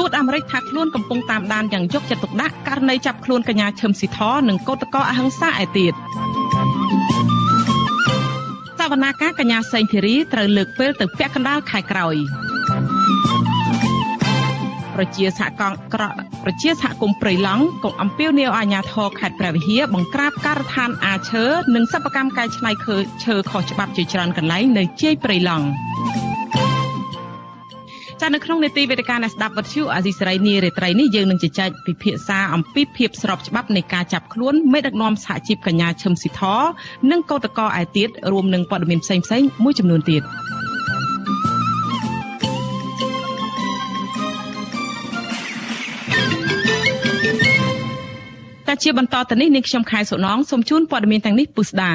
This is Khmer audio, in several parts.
ទូតអាមេរិកថាខ្លួនកំពុងតាមដានយ៉ាងយកចិត្តទុកដាក់ករណីចាប់ខ្លួនកញ្ញាឈឹមស៊ីធនិងកោតក្រអហិង្សាឯទៀតសវនាការកញ្ញាសេងធីរីត្រូវលើកពេលទៅពាក់កណ្ដាលខែក្រោយប្រជាសហគមន៍ក្រប្រជាសហគមន៍ព្រៃឡង់ក៏អំពាវនាវអាជ្ញាធរខេត្តព្រះវិហារបង្ក្រាបការដ្ឋានអាឈើនិងសិប្បកម្មកែច្នៃឈើខុសច្បាប់ជាច្រើនកន្លែងនៅជាយព្រៃឡង់ ចានៅក្នុងនេតិវេទិកាអ្នកស្ដាប់វិទ្យុអាស៊ីសេរីនារីត្រីនេះយើងនឹងជជែកពិភាក្សាអំពីភាពស្របច្បាប់នៃការចាប់ខ្លួនមេដឹកនាំសហជីពកញ្ញាឈឹមស៊ីធនិងកោតកោឯទៀតរួមនឹងព័ត៌មានផ្សេងៗមួយចំនួនទៀត។ តែជាបន្តទៅនេះនាងខ្ញុំខែសុណងសូមជូនព័ត៌មានទាំងនេះពុស្ដា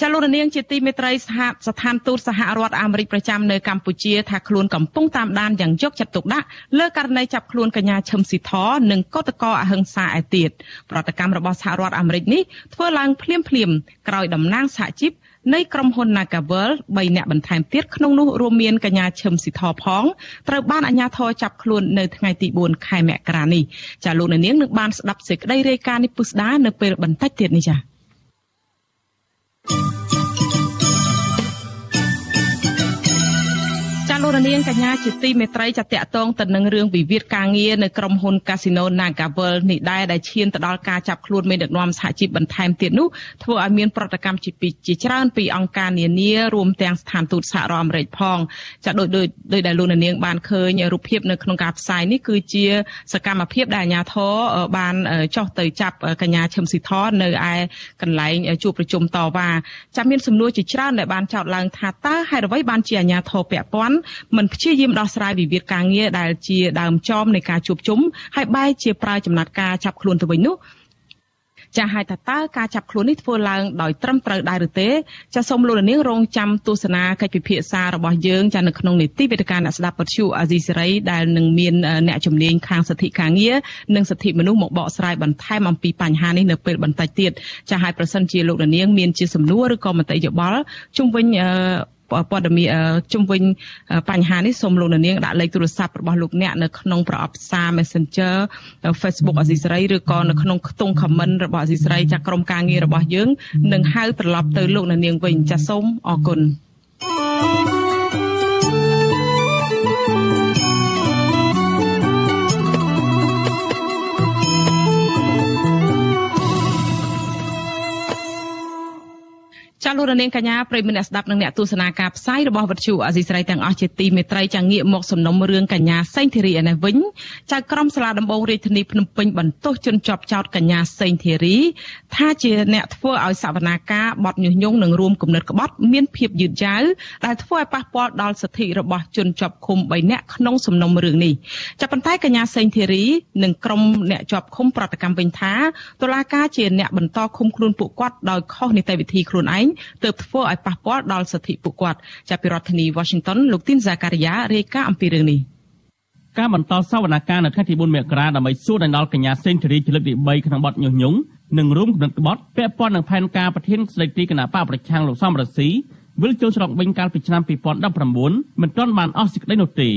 ចាលោករនាងជាទីមេត្រីសហស្ថានទូតសហរដ្ឋអាមេរិកប្រចាំនៅកម្ពុជាថាខ្លួនកំពុងតាមដានយ៉ាងយកចិត្តទុកដាក់លើករណីចាប់ខ្លួនកញ្ញាឈឹមស៊ីធនិងកោតក្រអហិង្សាឯទៀតប្រតិកម្មរបស់សហរដ្ឋអាមេរិកនេះធ្វើឡើងភ្លាមភ្លាមក្រោយតំណាងសហជីព នៃក្រុមហ៊ុន Nagavel 3នាក់បន្ថែមទៀតក្នុងនោះរួមមានកញ្ញាឈឹមស៊ីធផងត្រូវបានអាជ្ញាធរចាប់ខ្លួននៅថ្ងៃទី4ខែមករានេះចាលោកនាងនឹងបានស្ដាប់សេចក្តីរាយការណ៍នេះពុស្ដានៅពេលបន្តិចទៀតនេះចា៎ លោករនាងកញ្ញាជាទីមេត្រីចាតកតងទៅនឹងរឿងវិវាទការងារនៅក្រុមហ៊ុន Casino Nagavel នេះដែរដែលឈានទៅដល់ការចាប់ខ្លួនមេដឹកនាំសហជីពបន្ថែមទៀតនោះធ្វើឲ្យមានប្រតិកម្មជាពីជាច្រើនពីអង្គការនានារួមទាំងស្ថានទូតសហរដ្ឋអាមេរិកផងចាដោយដោយដោយដែលលោកនាងបានឃើញរូបភាពនៅក្នុងការផ្សាយនេះគឺជាសកម្មភាពដែលអាជ្ញាធរបានចោះទៅចាប់កញ្ញាឈឹមស៊ីធនៅឯកន្លែងជួបប្រជុំតវ៉ាចាំមានសំណួរជាច្រើនដែលបានចោទឡើងថាតើហេតុអ្វីបានជាអាជ្ញាធរពាក់ព័ន្ធមិនព្យាយាមដោះស្រាយវិវាទការងារដែលជាដើមចមនៃការជួបជុំហើយបែរជាប្រើចំណាត់ការចាប់ខ្លួនទៅវិញនោះចាស់ហើយតើតើការចាប់ខ្លួននេះធ្វើឡើងដោយត្រឹមត្រូវដែរឬទេចាសូមលោកនាងរងចាំទស្សនាកិច្ចពិភាក្សារបស់យើងចានៅក្នុងនីតិវេទិកាអ្នកស្ដាប់ពទ្យុអាស៊ីសេរីដែលនឹងមានអ្នកជំនាញខាងសិទ្ធិការងារនិងសិទ្ធិមនុស្សមកបកស្រាយបន្ថែមអំពីបញ្ហានេះនៅពេលបន្តិចទៀតចាហើយប្រសិនជាលោកនាងមានជាសំណួរឬក៏មតិយោបល់ជុំវិញ ព័ត៌មានជុំវិញបញ្ហានេះសូមលោកនាងដាក់លេខទូរស័ព្ទរបស់លោកអ្នកនៅក្នុងប្រអប់សារ Messenger Facebook អសីសេរីឬក៏នៅក្នុងខ្ទង់ comment របស់អសីសេរីចាក់ក្រុមការងាររបស់យើងនឹងហៅត្រឡប់ទៅលោកនាងវិញចាសសូមអរគុណ thank you ចាលោករនាងកញ្ញាប្រិយមិត្តអ្នកស្ដាប់និងអ្នកទស្សនាការផ្សាយរបស់វិទ្យុអាស៊ីសេរីទាំងអស់ជាទីមេត្រីចាងាកមកសំណុំរឿងកញ្ញាសេងធីរីឯនេះវិញចៅក្រមសាលាដំបងរាជធានីភ្នំពេញបន្ទោសជនជាប់ចោតកញ្ញាសេងធីរីថាជាអ្នកធ្វើឲ្យសវនាការបទញុះញង់និងរួមគំនិតក្បត់មានភាពយឺតយ៉ាវដែលធ្វើឲ្យប៉ះពាល់ដល់សិទ្ធិរបស់ជនជាប់ឃុំ3នាក់ក្នុងសំណុំរឿងនេះចាប៉ុន្តែកញ្ញាសេងធីរីនិងក្រុមអ្នកជាប់ឃុំប្រតិកម្មវិញថាតុលាការជាអ្នកបន្តឃុំខ្លួនពួកគាត់ដោយខុសនីតិវិធីខ្លួនឯងទើបធ្វើឲ្យប៉ះពាល់ដល់សិទ្ធិពួកគាត់ចាប់ពីរដ្ឋធានី Washington លោកទីនសាការីយ៉ារាយការណ៍អំពីរឿងនេះការបន្តសវនកម្មនៅថ្ងៃទី4មករាដើម្បីសួរដល់កញ្ញាសេងធារីជាលើកទី3ក្នុងបទញុះញង់និងរួមគំនិតក្បត់ពាក់ព័ន្ធនឹងផែនការប្រធានស្ដីទីគណៈបកប្រឆាំងលោកសំរងស៊ីវិលចូលស្រុកវិញកាលពីឆ្នាំ2019មិនទាន់បានអស់សេចក្តីនោះទេ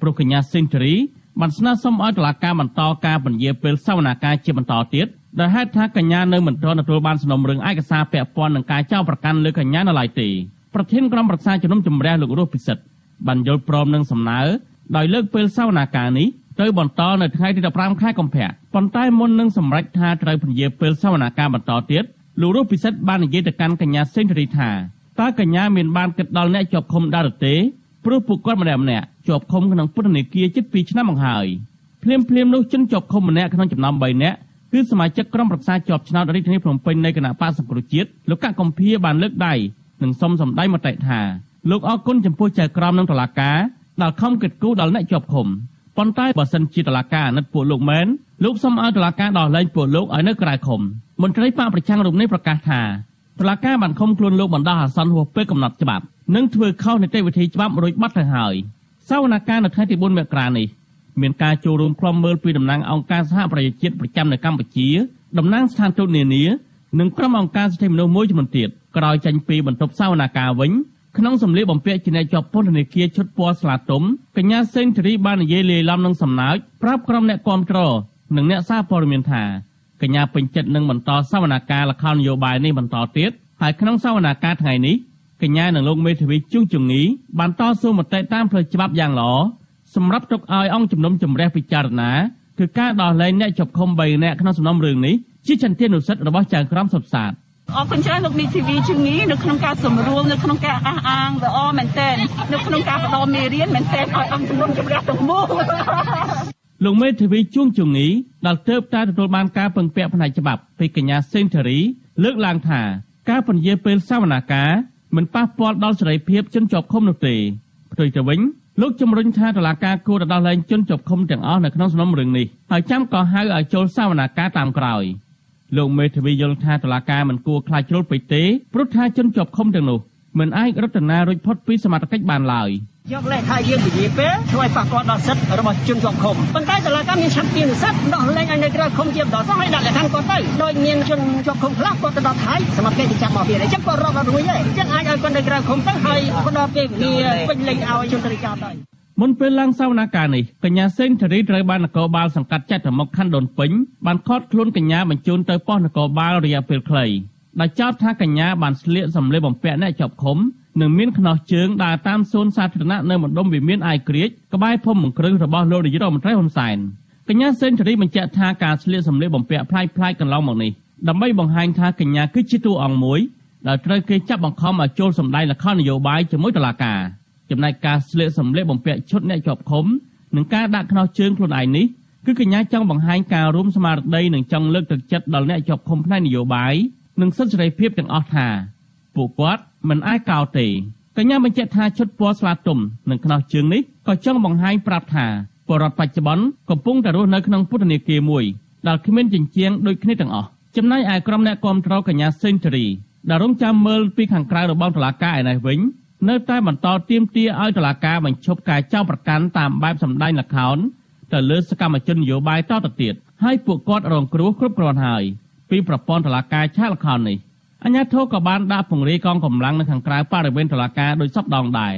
ព្រោះកញ្ញាសេងធារីបានស្នើសុំឲ្យតុលាការបន្តការពន្យាពេលសវនកម្មជាបន្តទៀត ដែលហេតុថាកញ្ញានៅមិនទាន់ទទួលបានសំណុំរឿងឯកសារពាក់ព័ន្ធនឹងការចោទប្រកាន់លើកញ្ញានៅឡើយទេប្រធានក្រុមប្រឹក្សាជំនុំជម្រះលោករស់ពិសិដ្ឋបានយល់ព្រមនឹងសំណើដោយលើកពេលសវនាការនេះទៅបន្តនៅថ្ងៃទី15ខែកុម្ភៈប៉ុន្តែមុននឹងសម្រេចថាត្រូវពន្យាពេលសវនាការបន្តទៀតលោករស់ពិសិដ្ឋបាននិយាយទៅកាន់កញ្ញាសេងធារីថាតើកញ្ញាមានបានគិតដល់អ្នកជាប់ឃុំដែរឬទេព្រោះពួកគាត់ម្នាក់ម្នាក់ជាប់ឃុំក្នុងពន្ធនាគារជិត2ឆ្នាំមកហើយភ្លាមភ្លាមនោះជនជាប់ឃុំម្នាក់ក្នុងចំណោម3នាក់ គឺសមាជិកក្រុមប្រឹក្សាជាប់ឆ្នោតរាជធានីភ្នំពេញនៃគណៈបកសង្គ្រោះជាតិលោកកកកំភាបានលើកដៃនិងសុំសម្ដែងមតិថាលោកអរគុណចំពោះចៅក្រមនិងតុលាការដែលខំគិតគូរដល់អ្នកជាប់ឃុំប៉ុន្តែបើសិនជាតុលាការអាណិតពួកលោកមែនលោកសូមឲ្យតុលាការដោះលែងពួកលោកឲ្យនៅក្រៅឃុំមន្ត្រីបកប្រឆាំងរូបនេះប្រកាសថាតុលាការបានឃុំខ្លួនលោកបណ្ដោះអាសន្នហួសពេលកំណត់ច្បាប់និងធ្វើខុសនីតិវិធីច្បាប់រួចបាត់ទៅហើយសវនកម្មនៅថ្ងៃទី4មករានេះ មានការចូលរួមខ្លំមើលពីតំណាងអង្គការសហប្រជាជាតិប្រចាំនៅកម្ពុជាតំណាងស្ថានទូតនានានិងក្រុមអង្គការសិទ្ធិមនុស្សមួយចំនួនទៀតក្រោយចេញពីបន្ទប់សវនាការវិញក្នុងសម្លៀកបំពាក់ជាអ្នកជាប់ពន្ធនាគារឈុតពណ៌ស្លាទុំកញ្ញាសេងធារីបាននិយាយលាយឡំនឹងសំណើចប្រាប់ក្រុមអ្នកគាំទ្រនិងអ្នកសារព័ត៌មានថាកញ្ញាពេញចិត្តនឹងបន្តសវនកម្មលខោននយោបាយនេះបន្តទៀតហើយក្នុងសវនកម្មថ្ងៃនេះកញ្ញានិងលោកមេធាវីជួងជងីបានតស៊ូមតិតាមផ្លូវច្បាប់យ៉ាងល្អ សម្រាប់ទុកឲ្យអង្គជំនុំជម្រះពិចារណាគឺការដោះលែងអ្នកជាប់ឃុំ3នាក់ក្នុងសំណុំរឿងនេះជាចន្ទានុសិទ្ធិរបស់ចៅក្រមសុបសាទអរគុណច្រើនលោកនីធីវីជំនីនៅក្នុងការសម្រួលនៅក្នុងការអះអាងល្អមែនទែននៅក្នុងការផ្ដល់មេរៀនមែនទែនឲ្យអង្គជំនុំជម្រះទាំងមូលលោកមេធាវីជួងជងីដែលទៅតែទទួលបានការពឹងពាក់ផ្នែកច្បាប់ពីកញ្ញាសេងធារីលើកឡើងថាការពន្យាពេលសវនាការមិនប៉ះពាល់ដល់សេរីភាពជនជាប់ឃុំនោះទេផ្ទុយទៅវិញ លោកជំរុញថាតឡាការគួរទៅដោះលែងជនជាប់ឃុំទាំងអស់នៅក្នុងសំណុំរឿងនេះហើយចាំក៏ហៅឲ្យចូលសវនាការតាមក្រោយលោកមេធាវីយល់ថាតឡាការមិនគួរខ្លាចជ្រុលពេកទេព្រោះថាជនជាប់ឃុំទាំងនោះ មិនអាចរត់តារួចផុតពីសមត្ថកិច្ចបានឡើយយកលេខថាយើងនិយាយពេលធ្វើឲ្យប៉ះពាល់ដល់សិទ្ធិរបស់ជនជាប់ឃុំប៉ុន្តែតឡាការមានឆន្ទៈនិស្សិតដោះលែងឲ្យនៅក្រៅឃុំជាបន្តសោះឲ្យដាក់លក្ខខណ្ឌគាត់ទៅដោយមានជនជាប់ឃុំខ្លះគាត់ទៅដល់ថៃសមត្ថកិច្ចទៅចាប់មកវាអញ្ចឹងគាត់រកដល់រួចហើយអញ្ចឹងអាចឲ្យគាត់នៅក្រៅឃុំទៅហើយផ្ដល់ពេលវេលាពេញលេខឲ្យជនតរិកាទៅមុនពេលឡើងសវនាការនេះកញ្ញាសេងធារីត្រូវបាននគរបាលសង្កាត់ចាត់ទៅមុខខណ្ឌដូនពេញបានខត់ខ្លួនកញ្ញាបញ្ជូនទៅប៉ុស្តិ៍នគរបាលរយៈពេលខ្លី ដោយចោទថាកញ្ញាបានស្លៀកសម្លៀកបំពាក់អ្នកជាប់ឃុំនិងមានខ្នោះជើងដើរតាមសួនសាធារណៈនៅម្ដុំវិមានអាយក្រិចក្បែរភូមិមង្គ្រឹងរបស់លោកនាយរដ្ឋមន្ត្រីហ៊ុនសែនកញ្ញាសេនធារីបញ្ជាក់ថាការស្លៀកសម្លៀកបំពាក់ប្លែកៗកន្លងមកនេះដើម្បីបង្ហាញថាកញ្ញាគឺជាតួអង្គមួយដែលត្រូវគេចាប់បង្ខំឲ្យចូលសម្ដែងល្ខោននយោបាយជាមួយតុលាការចំណែកការស្លៀកសម្លៀកបំពាក់ឈុតអ្នកជាប់ឃុំនិងការដាក់ខ្នោះជើងខ្លួនឯងនេះគឺកញ្ញាចង់បង្ហាញការរួមស្មារតីនិងចង់លើកទឹកចិត្តដល់អ្នកជាប់ឃុំផ្នែកនយោបាយ និងសិទ្ធិសេរីភាពទាំងអស់ថាពួកគាត់មិនអាចកោតទេកញ្ញាបញ្ជាក់ថាឈុតពណ៌ស្វាទុំនិងខ្នោះជើងនេះក៏ចង់បង្ហាញប្រាប់ថាបរដ្ឋបច្ចុប្បន្នកំពុងតែរស់នៅក្នុងពុទ្ធនេគាមួយដែលគ្មានចិញ្ចៀងដូចគ្នាទាំងអស់ចំណែកឯក្រុមអ្នកគាំទ្រកញ្ញាសេនស៊ូរីដែលរងចាំមើលពីខាងក្រៅរបស់តុលាការឯនេះវិញនៅតែបន្តទាមទារឲ្យតុលាការបញ្ឈប់ការចោទប្រកាន់តាមបែបសម្ដែងល្ខោនទៅលើសកម្មជននយោបាយតទៅទៀតហើយពួកគាត់រងគ្រោះគ្រប់គ្រាន់ហើយ ពីប្រព័ន្ធតុលាការឆាកល្ខោននេះអញ្ញាធិក៏បានដាក់ពង្រាយកងកម្លាំងនៅខាងក្រៅបរិវេណតុលាការដោយសពដងដែរ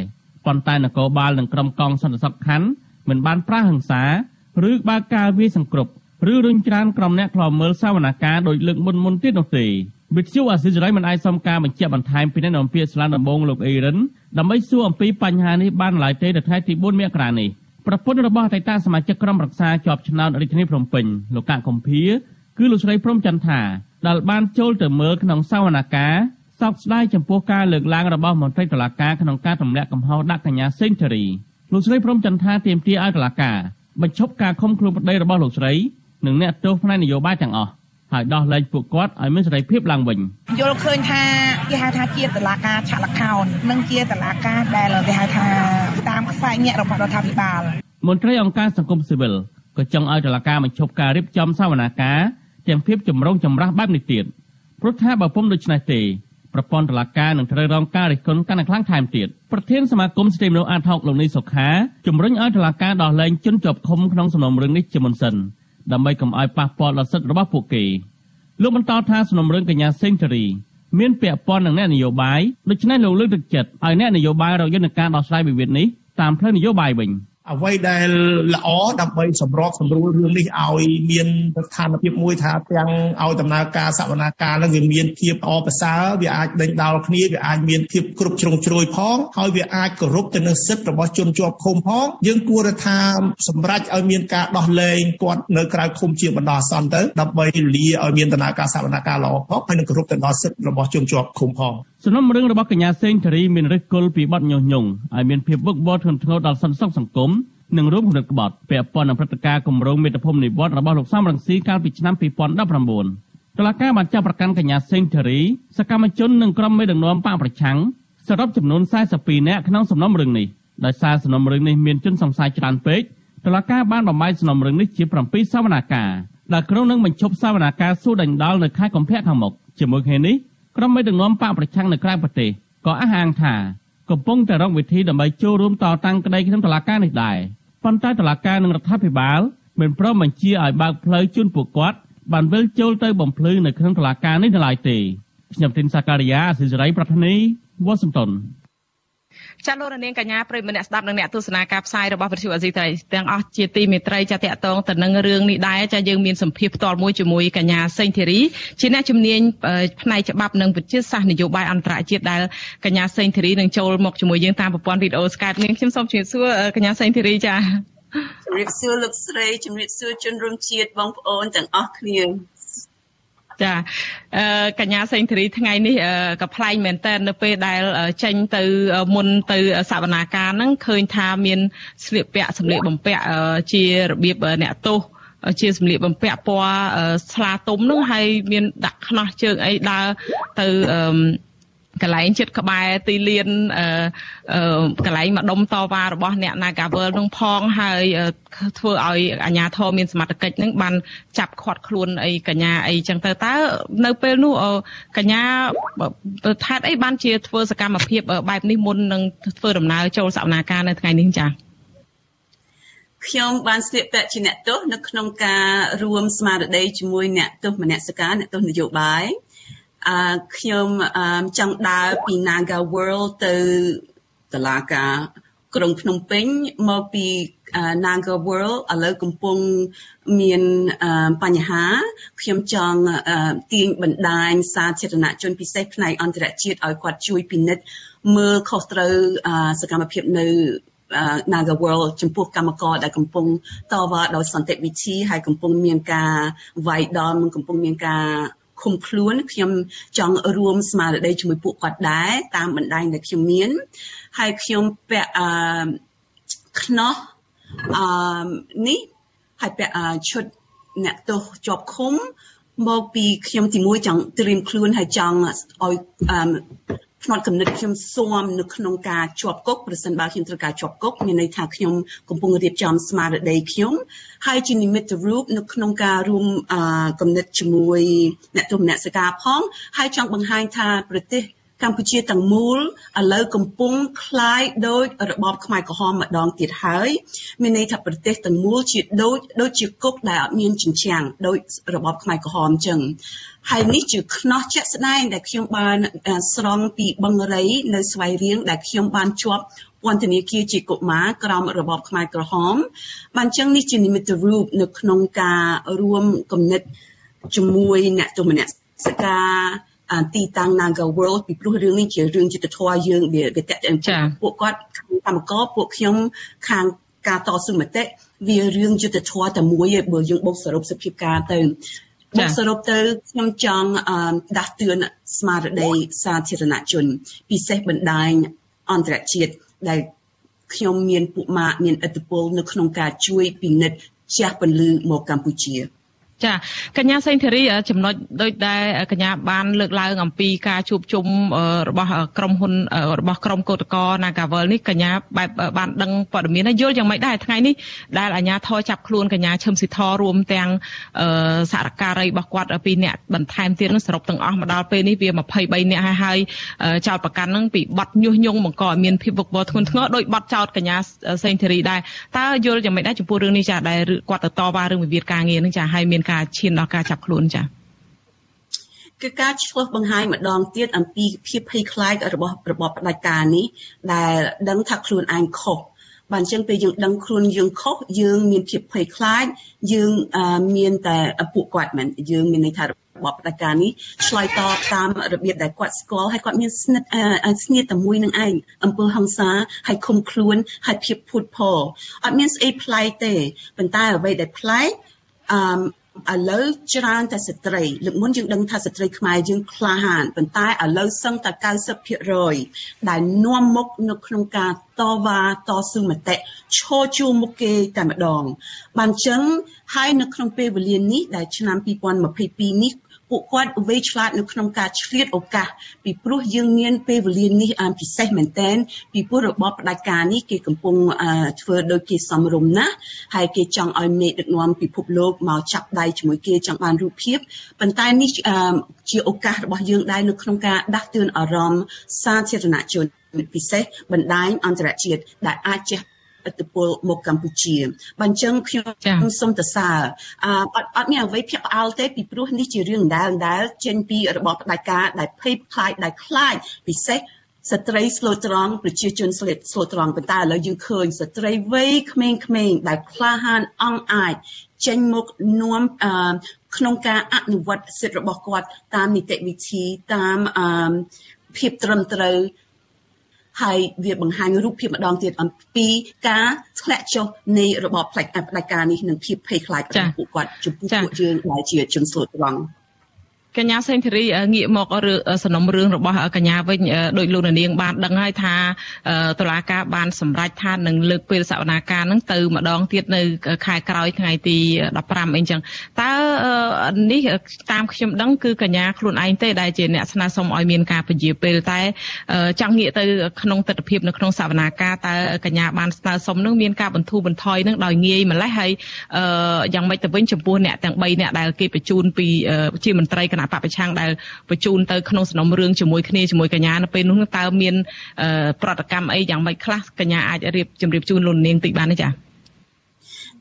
ប៉ុន្តែនគរបាលនិងក្រុមកងសន្តិសុខខណ្ឌមិនបានប្រាហិង្សាឬបើកការវាយសង្គ្រប់ឬរុញច្រានក្រុមអ្នកខ្លោមើលសវនកម្មដោយលើកមុនមុនទៀតនោះទេវិទ្យុអាស៊ីសេរីមិនអាចសុំការបញ្ជាក់បន្ថែមពីអ្នកនាំពាក្យស្លានដំបងលោកអេរិនដើម្បីសួរអំពីបញ្ហានេះបានឡើយទេនៅថ្ងៃទី4មករានេះប្រពន្ធរបស់អតីតសមាជិកក្រុមរក្សាជាប់ឆ្នោតរាជធានីភ្នំពេញលោកកកកំភៀ គឺលោកស្រីព្រំចន្ទថាដែលបានចូលទៅមើលក្នុងសវនកម្មសោកស្ដាយចំពោះការលើកឡើងរបស់មន្ត្រីតុលាការក្នុងការទម្លាក់កំហុសដាក់កញ្ញាសេងធារីលោកស្រីព្រំចន្ទថាទាមទារឲ្យតុលាការបញ្ឈប់ការឃុំខ្លួនប្តីរបស់លោកស្រីនិងអ្នកទោសផ្នែកនយោបាយទាំងអស់ហើយដោះលែងពួកគាត់ឲ្យមានសេរីភាពឡើងវិញយល់ឃើញថាគេហៅថាជាតឡាការឆាក់លខោននិងជាតឡាការដែលគេហៅថាតាមខ្សែញាក់របស់រដ្ឋាភិបាលមន្ត្រីអង្គការសង្គមស៊ីវិលក៏ចង់ឲ្យតឡាការបញ្ឈប់ការរៀបចំសវនាការ ទាំងភាពចម្រូងចម្រាសបែបនេះទៀតព្រោះថាបើពុំដូច្នេះទេប្រព័ន្ធតុលាការនឹងត្រូវរងការរិះគន់កាន់តែខ្លាំងថែមទៀតប្រធានសមាគមសិទ្ធិមនុស្សអាតហុកលោកនីសុខាជំរុញឲ្យតុលាការដោះលែងជនជាប់ឃុំក្នុងសំណុំរឿងនេះជាមុនសិនដើម្បីកុំឲ្យប៉ះពាល់ដល់សិទ្ធិរបស់ពួកគេលោកបន្តថាសំណុំរឿងកញ្ញាសេងធារីមានពាក់ព័ន្ធនឹងអ្នកនយោបាយដូច្នេះលោកលើកទឹកចិត្តឲ្យអ្នកនយោបាយរកយន្តការដោះស្រាយវិវាទនេះតាមផ្លូវនយោបាយវិញ។ អ្វីដែលល្អដើម្បីសម្របសម្រួលរឿងនេះឲ្យមានស្ថានភាពមួយថាទាំងឲ្យដំណើរការសវនាការនឹងវាមានភាពអប្រសើរវាអាចដេញដោលគ្នាវាអាចមានភាពគ្រប់ជ្រុងជ្រោយផងហើយវាអាចគោរពទៅនឹងសិទ្ធិរបស់ជនជាប់ឃុំផងយើងគួរថាសម្រេចឲ្យមានការដោះលែងគាត់នៅក្រៅឃុំជាបណ្ដោះអាសន្នទៅដើម្បីលាឲ្យមានដំណើរការសវនាការល្អផងហើយនឹងគោរពទៅដល់សិទ្ធិរបស់ជនជាប់ឃុំផង សំណុំរឿងរបស់កញ្ញាសេងធារីមានរិះគល់ពីបទញុះញង់ឲ្យមានភាពវឹកវរធ្ងន់ធ្ងរដល់សន្តិសុខសង្គមនិងរួមគំនិតក្បត់ពាក់ព័ន្ធនឹងព្រឹត្តិការណ៍គម្រោងមេត្តភូមិនិវត្តរបស់លោកសំរងស៊ីកាលពីឆ្នាំ2019តុលាការបានចាប់ប្រកាន់កញ្ញាសេងធារីសកម្មជននិងក្រុមមេដឹកនាំបកប្រឆាំងសរុបចំនួន42នាក់ក្នុងសំណុំរឿងនេះដោយសារសំណុំរឿងនេះមានជនសង្ស័យច្រើនពេកតុលាការបានបំបីសំណុំរឿងនេះជា7សវនាការដែលក្រុងនឹងបញ្ឈប់សវនាការសួរដេញដោលនៅខែកុម្ភៈខាងមុខជាមួយគ្នានេះ ក្រុមមេដឹកនាំបកប្រឆាំងនៅក្រៅប្រទេសក៏អះអាងថាកំពុងតែរកវិធីដើម្បីចូលរួមតតាំងក្តីក្នុងតុលាការនេះដែរប៉ុន្តែតុលាការនិងរដ្ឋាភិបាលមិនព្រមបញ្ជាឲ្យបើកផ្លូវជូនពួកគាត់បានវិលចូលទៅបំភ្លឺនៅក្នុងតុលាការនេះនៅឡើយទេខ្ញុំទីនសាការីយ៉ាអសិរ័យប្រធានីវ៉ាស៊ីនតោន ចាលោករនាងកញ្ញាប្រិយមិត្តអ្នកស្ដាប់និងអ្នកទស្សនាការផ្សាយរបស់វិទ្យុអេស៊ីត្រីទាំងអស់ជាទីមេត្រីចាតកតងទៅនឹងរឿងនេះដែរចាយើងមានសម្ភារផ្ទាល់មួយជាមួយកញ្ញាសេងធីរីជាអ្នកជំនាញផ្នែកច្បាប់និងវិទ្យាសាស្ត្រនយោបាយអន្តរជាតិដែលកញ្ញាសេងធីរីនឹងចូលមកជាមួយយើងតាមប្រព័ន្ធវីដេអូ Skype នាងខ្ញុំសូមជម្រាបសួរកញ្ញាសេងធីរីចាជំរាបសួរលោកស្រីជំរាបសួរជនរួមជាតិបងប្អូនទាំងអស់គ្នា ចាអឺកញ្ញាសេងធារីថ្ងៃនេះក៏ប្លែកមែនតើនៅពេលដែលចេញទៅមុនទៅសវនាការហ្នឹងឃើញថាមានស្លៀកពាក់សម្លៀកបំពាក់ជារបៀបអ្នកទោសជាសម្លៀកបំពាក់ពណ៌ស្លាទុំនោះហើយមានដាក់ខ្នោះជើងអីដើរទៅអឺ កន្លែងចិត្តក្បែរទីលានអឺកន្លែងម្ដុំតវ៉ារបស់អ្នក Nagavel នឹងផងហើយធ្វើឲ្យអាជ្ញាធរមានសមត្ថកិច្ចនឹងបានចាប់ឃាត់ខ្លួនអីកញ្ញាអីចឹងទៅតើនៅពេលនោះកញ្ញាថេតអីបានជាធ្វើសកម្មភាពបែបនេះមុននឹងធ្វើដំណើរចូលសវនាការនៅថ្ងៃនេះចា៎ខ្ញុំបានស្លៀកពាក់ជាអ្នកទោសនៅក្នុងការរួមស្មារតីជាមួយអ្នកទោសមនសិការអ្នកទោសនយោបាយ អឺខ្ញុំចង់ដើរពី Naga World ទៅតឡាការក្រុងភ្នំពេញមកពី Naga World ឥឡូវកំពុងមានបញ្ហាខ្ញុំចង់ទាញបណ្ដាញសាធារណជនពិសេសផ្នែកអន្តរជាតិឲ្យគាត់ជួយពិនិត្យមើលខុសត្រូវសកម្មភាពនៅ Naga World ចំពោះកម្មករដែលកំពុងតវ៉ាដោយសន្តិវិធីហើយកំពុងមានការវាយដំកំពុងមានការ ឃុំខ្លួនខ្ញុំចង់រួមស្មារតីជាមួយពួកគាត់ដែរតាមបណ្ដាញដែលខ្ញុំមានហើយខ្ញុំពាក់អឺខ្នោះអឺនេះហើយពាក់ឈុតអ្នកទោសជាប់ឃុំមកពីខ្ញុំទីមួយចង់ត្រៀមខ្លួនហើយចង់ឲ្យអឺ ផ្នត់កំណត់ខ្ញុំស៊ាំនៅក្នុងការជាប់គុកប្រសិនបើខ្ញុំត្រូវការជាប់គុកមានន័យថាខ្ញុំកំពុងរៀបចំស្មារតីខ្ញុំហើយជានិមិត្តរូបនៅក្នុងការរួមកំណត់ជាមួយអ្នកទស្សនសិកាផងហើយចង់បង្ហាញថាប្រទេសកម្ពុជាទាំងមូលឥឡូវកំពុងคล้ายដោយរបបខ្មែរក្រហមម្ដងទៀតហើយមានន័យថាប្រទេសទាំងមូលជាដូចដូចជាគុកដែលអត់មានជញ្ជាំងដោយរបបខ្មែរក្រហមអញ្ចឹង ហើយនេះជាខ្នោះជាក់ស្ដែងដែលខ្ញុំបានស្រង់ពីបឹងរៃនៅស្វាយរៀងដែលខ្ញុំបានជាប់ពន្ធនាគារជាកុមារក្រោមរបបខ្មែរក្រហម បានចឹងនេះជានិមិត្តរូបនៅក្នុងការរួមគំនិតជាមួយអ្នកទម្នាក់សកាទីតាំង Naga World ពីព្រោះរឿងនេះជារឿងយុទ្ធធម៌យើងវាវាតេចាពួកគាត់ខាងកម្មករពួកខ្ញុំខាងការតស៊ូមតិវារឿងយុទ្ធធម៌តែមួយឯងបើយើងបូកសរុបសភាពការទៅ មកសរុបទៅខ្ញុំចង់ដាស់តឿនស្មារតីសាធារណជន ពិសេសបណ្ដាញអន្តរជាតិដែលខ្ញុំមានពួកម៉ាកមានឥទ្ធិពលនៅក្នុងការជួយពិនិត្យជះពន្លឺមកកម្ពុជា ចាកញ្ញាសេងធារីចំណុចដូចដែលកញ្ញាបានលើកឡើងអំពីការជួបជុំរបស់ក្រុមហ៊ុនរបស់ក្រុមកោតកោ Nagavel នេះកញ្ញាបែបបានដឹងព័ត៌មានហើយយល់យ៉ាងម៉េចដែរថ្ងៃនេះដែលអាជ្ញាធរចាប់ខ្លួនកញ្ញាឈឹមស៊ីធរួមទាំងសារការីរបស់គាត់ពីអ្នកបន្ថែមទៀតនោះសរុបទាំងអស់មកដល់ពេលនេះវា23អ្នកហើយហើយចោតប្រកាន់នឹងពីបទញុះញង់បង្កឲ្យមានភាពវឹកវរធ្ងន់ធ្ងរដោយបទចោតកញ្ញាសេងធារីដែរតើយល់យ៉ាងម៉េចដែរចំពោះរឿងនេះចាដែលគាត់ទៅតវ៉ារឿងវិវាទការងារនឹងចាហើយមានការឈានដល់ការចាប់ខ្លួនចា៎គឺការឆ្លោះបង្ហាញម្ដងទៀតអំពីភាពភ័យខ្លាចរបស់របបផ្ដាច់ការនេះដែលដឹងថាខ្លួនឯងខុសបាទអញ្ចឹងពេលយើងដឹងខ្លួនយើងខុសយើងមានភាពភ័យខ្លាចយើងមានតែពួកគាត់មិនយើងមានន័យថារបបផ្ដាច់ការនេះឆ្លើយតបតាមរបៀបដែលគាត់ស្គាល់ហើយគាត់មានស្និទ្ធស្នៀតតែមួយនឹងឯងអំពើហិង្សាហើយឃុំខ្លួនហើយភាពភូតផលអត់មានស្អីប្លែកទេប៉ុន្តែអ្វីដែលប្លែកអឺ ឥឡូវច្រើនតែស្ត្រីលើកមុនយើងដឹងថាស្ត្រីខ្មែរយើងក្លាហានប៉ុន្តែឥឡូវសឹងតែ90%ដែលនាំមុខនៅក្នុងការតវ៉ាតស៊ូមតិឈរជួរមុខគេតែម្ដងបានចឹងហើយនៅក្នុងពេលវេលានេះដែលឆ្នាំ2022នេះ ពួកគាត់វេឆ្លាតនៅក្នុងការឆ្លៀតឱកាសពីព្រោះយើងមានពេលវេលានេះពិសេសមែនតែនពីព្រោះរបបផ្ដាច់ការនេះគេកំពុងធ្វើដោយគេសំរុំណាស់ហើយគេចង់ឲ្យមេដឹកនាំពិភពលោកមកចាប់ដៃជាមួយគេចង់បានរូបភាពប៉ុន្តែនេះជាឱកាសរបស់យើងដែរនៅក្នុងការដាស់តឿនអារម្មណ៍សាធារណជនពិសេសបណ្ដាញអន្តរជាតិដែលអាចចេះ ឥទ្ធិពលមកកម្ពុជាបើអញ្ចឹងខ្ញុំសូមទៅសើអអត់អត់មានអ្វីភ្ញាក់ផ្អើលទេពីព្រោះនេះជារឿងដែលដែលចេញពីរបបផ្ដាច់ការដែលភ័យខ្លាចដែលខ្លាចពិសេសស្ត្រីស្លូតត្រង់ប្រជាជនស្លៀតស្លូតត្រង់ប៉ុន្តែឥឡូវយើងឃើញស្ត្រីវ័យក្មេងៗដែលក្លាហានអង់អាចចេញមកនាំក្នុងការអនុវត្តសិទ្ធិរបស់គាត់តាមនីតិវិធីតាមភាពត្រឹមត្រូវ ហើយវាបង្ហាញរូបភាពម្ដងទៀតអំពីការធ្លាក់ចុះនៃរបបផ្លាច់ផ្ដាច់ការនេះនិងភាពភ័យខ្លាចរបស់ពួកគាត់ចំពោះពួកយើងដែលជាជនស្លូតត្រង់ កញ្ញាសេងធារីងាកមករឿងសំណុំរឿងរបស់កញ្ញាវិញដោយលោកនាងបានដឹងហើយថាតុលាការបានសម្រេចថានឹងលើកពេលសវនាការនឹងទៅម្ដងទៀតនៅខែក្រោយថ្ងៃទី15អីចឹងតើនេះតាមខ្ញុំដឹងគឺកញ្ញាខ្លួនឯងទេដែលជាអ្នកស្នើសុំឲ្យមានការពន្យាពេលតែចង់ងាកទៅក្នុងទស្សនវិជ្ជានៅក្នុងសវនាការតើកញ្ញាបានស្នើសុំនឹងមានការបន្ធូរបន្ថយនឹងដោយងាយម្លេះហើយយ៉ាងម៉េចទៅវិញចំពោះអ្នកទាំង3អ្នកដែលគេបញ្ជូនពីជាមន្ត្រីគណៈបពប្រឆាំងដែលបញ្ជូនទៅក្នុងសំណុំរឿងជាមួយគ្នាជាមួយកញ្ញានៅពេលនោះតើមានប្រតិកម្មអីយ៉ាងម៉េចខ្លះកញ្ញាអាចរៀបជម្រាបជូនលោកនាងតិចបានទេចា៎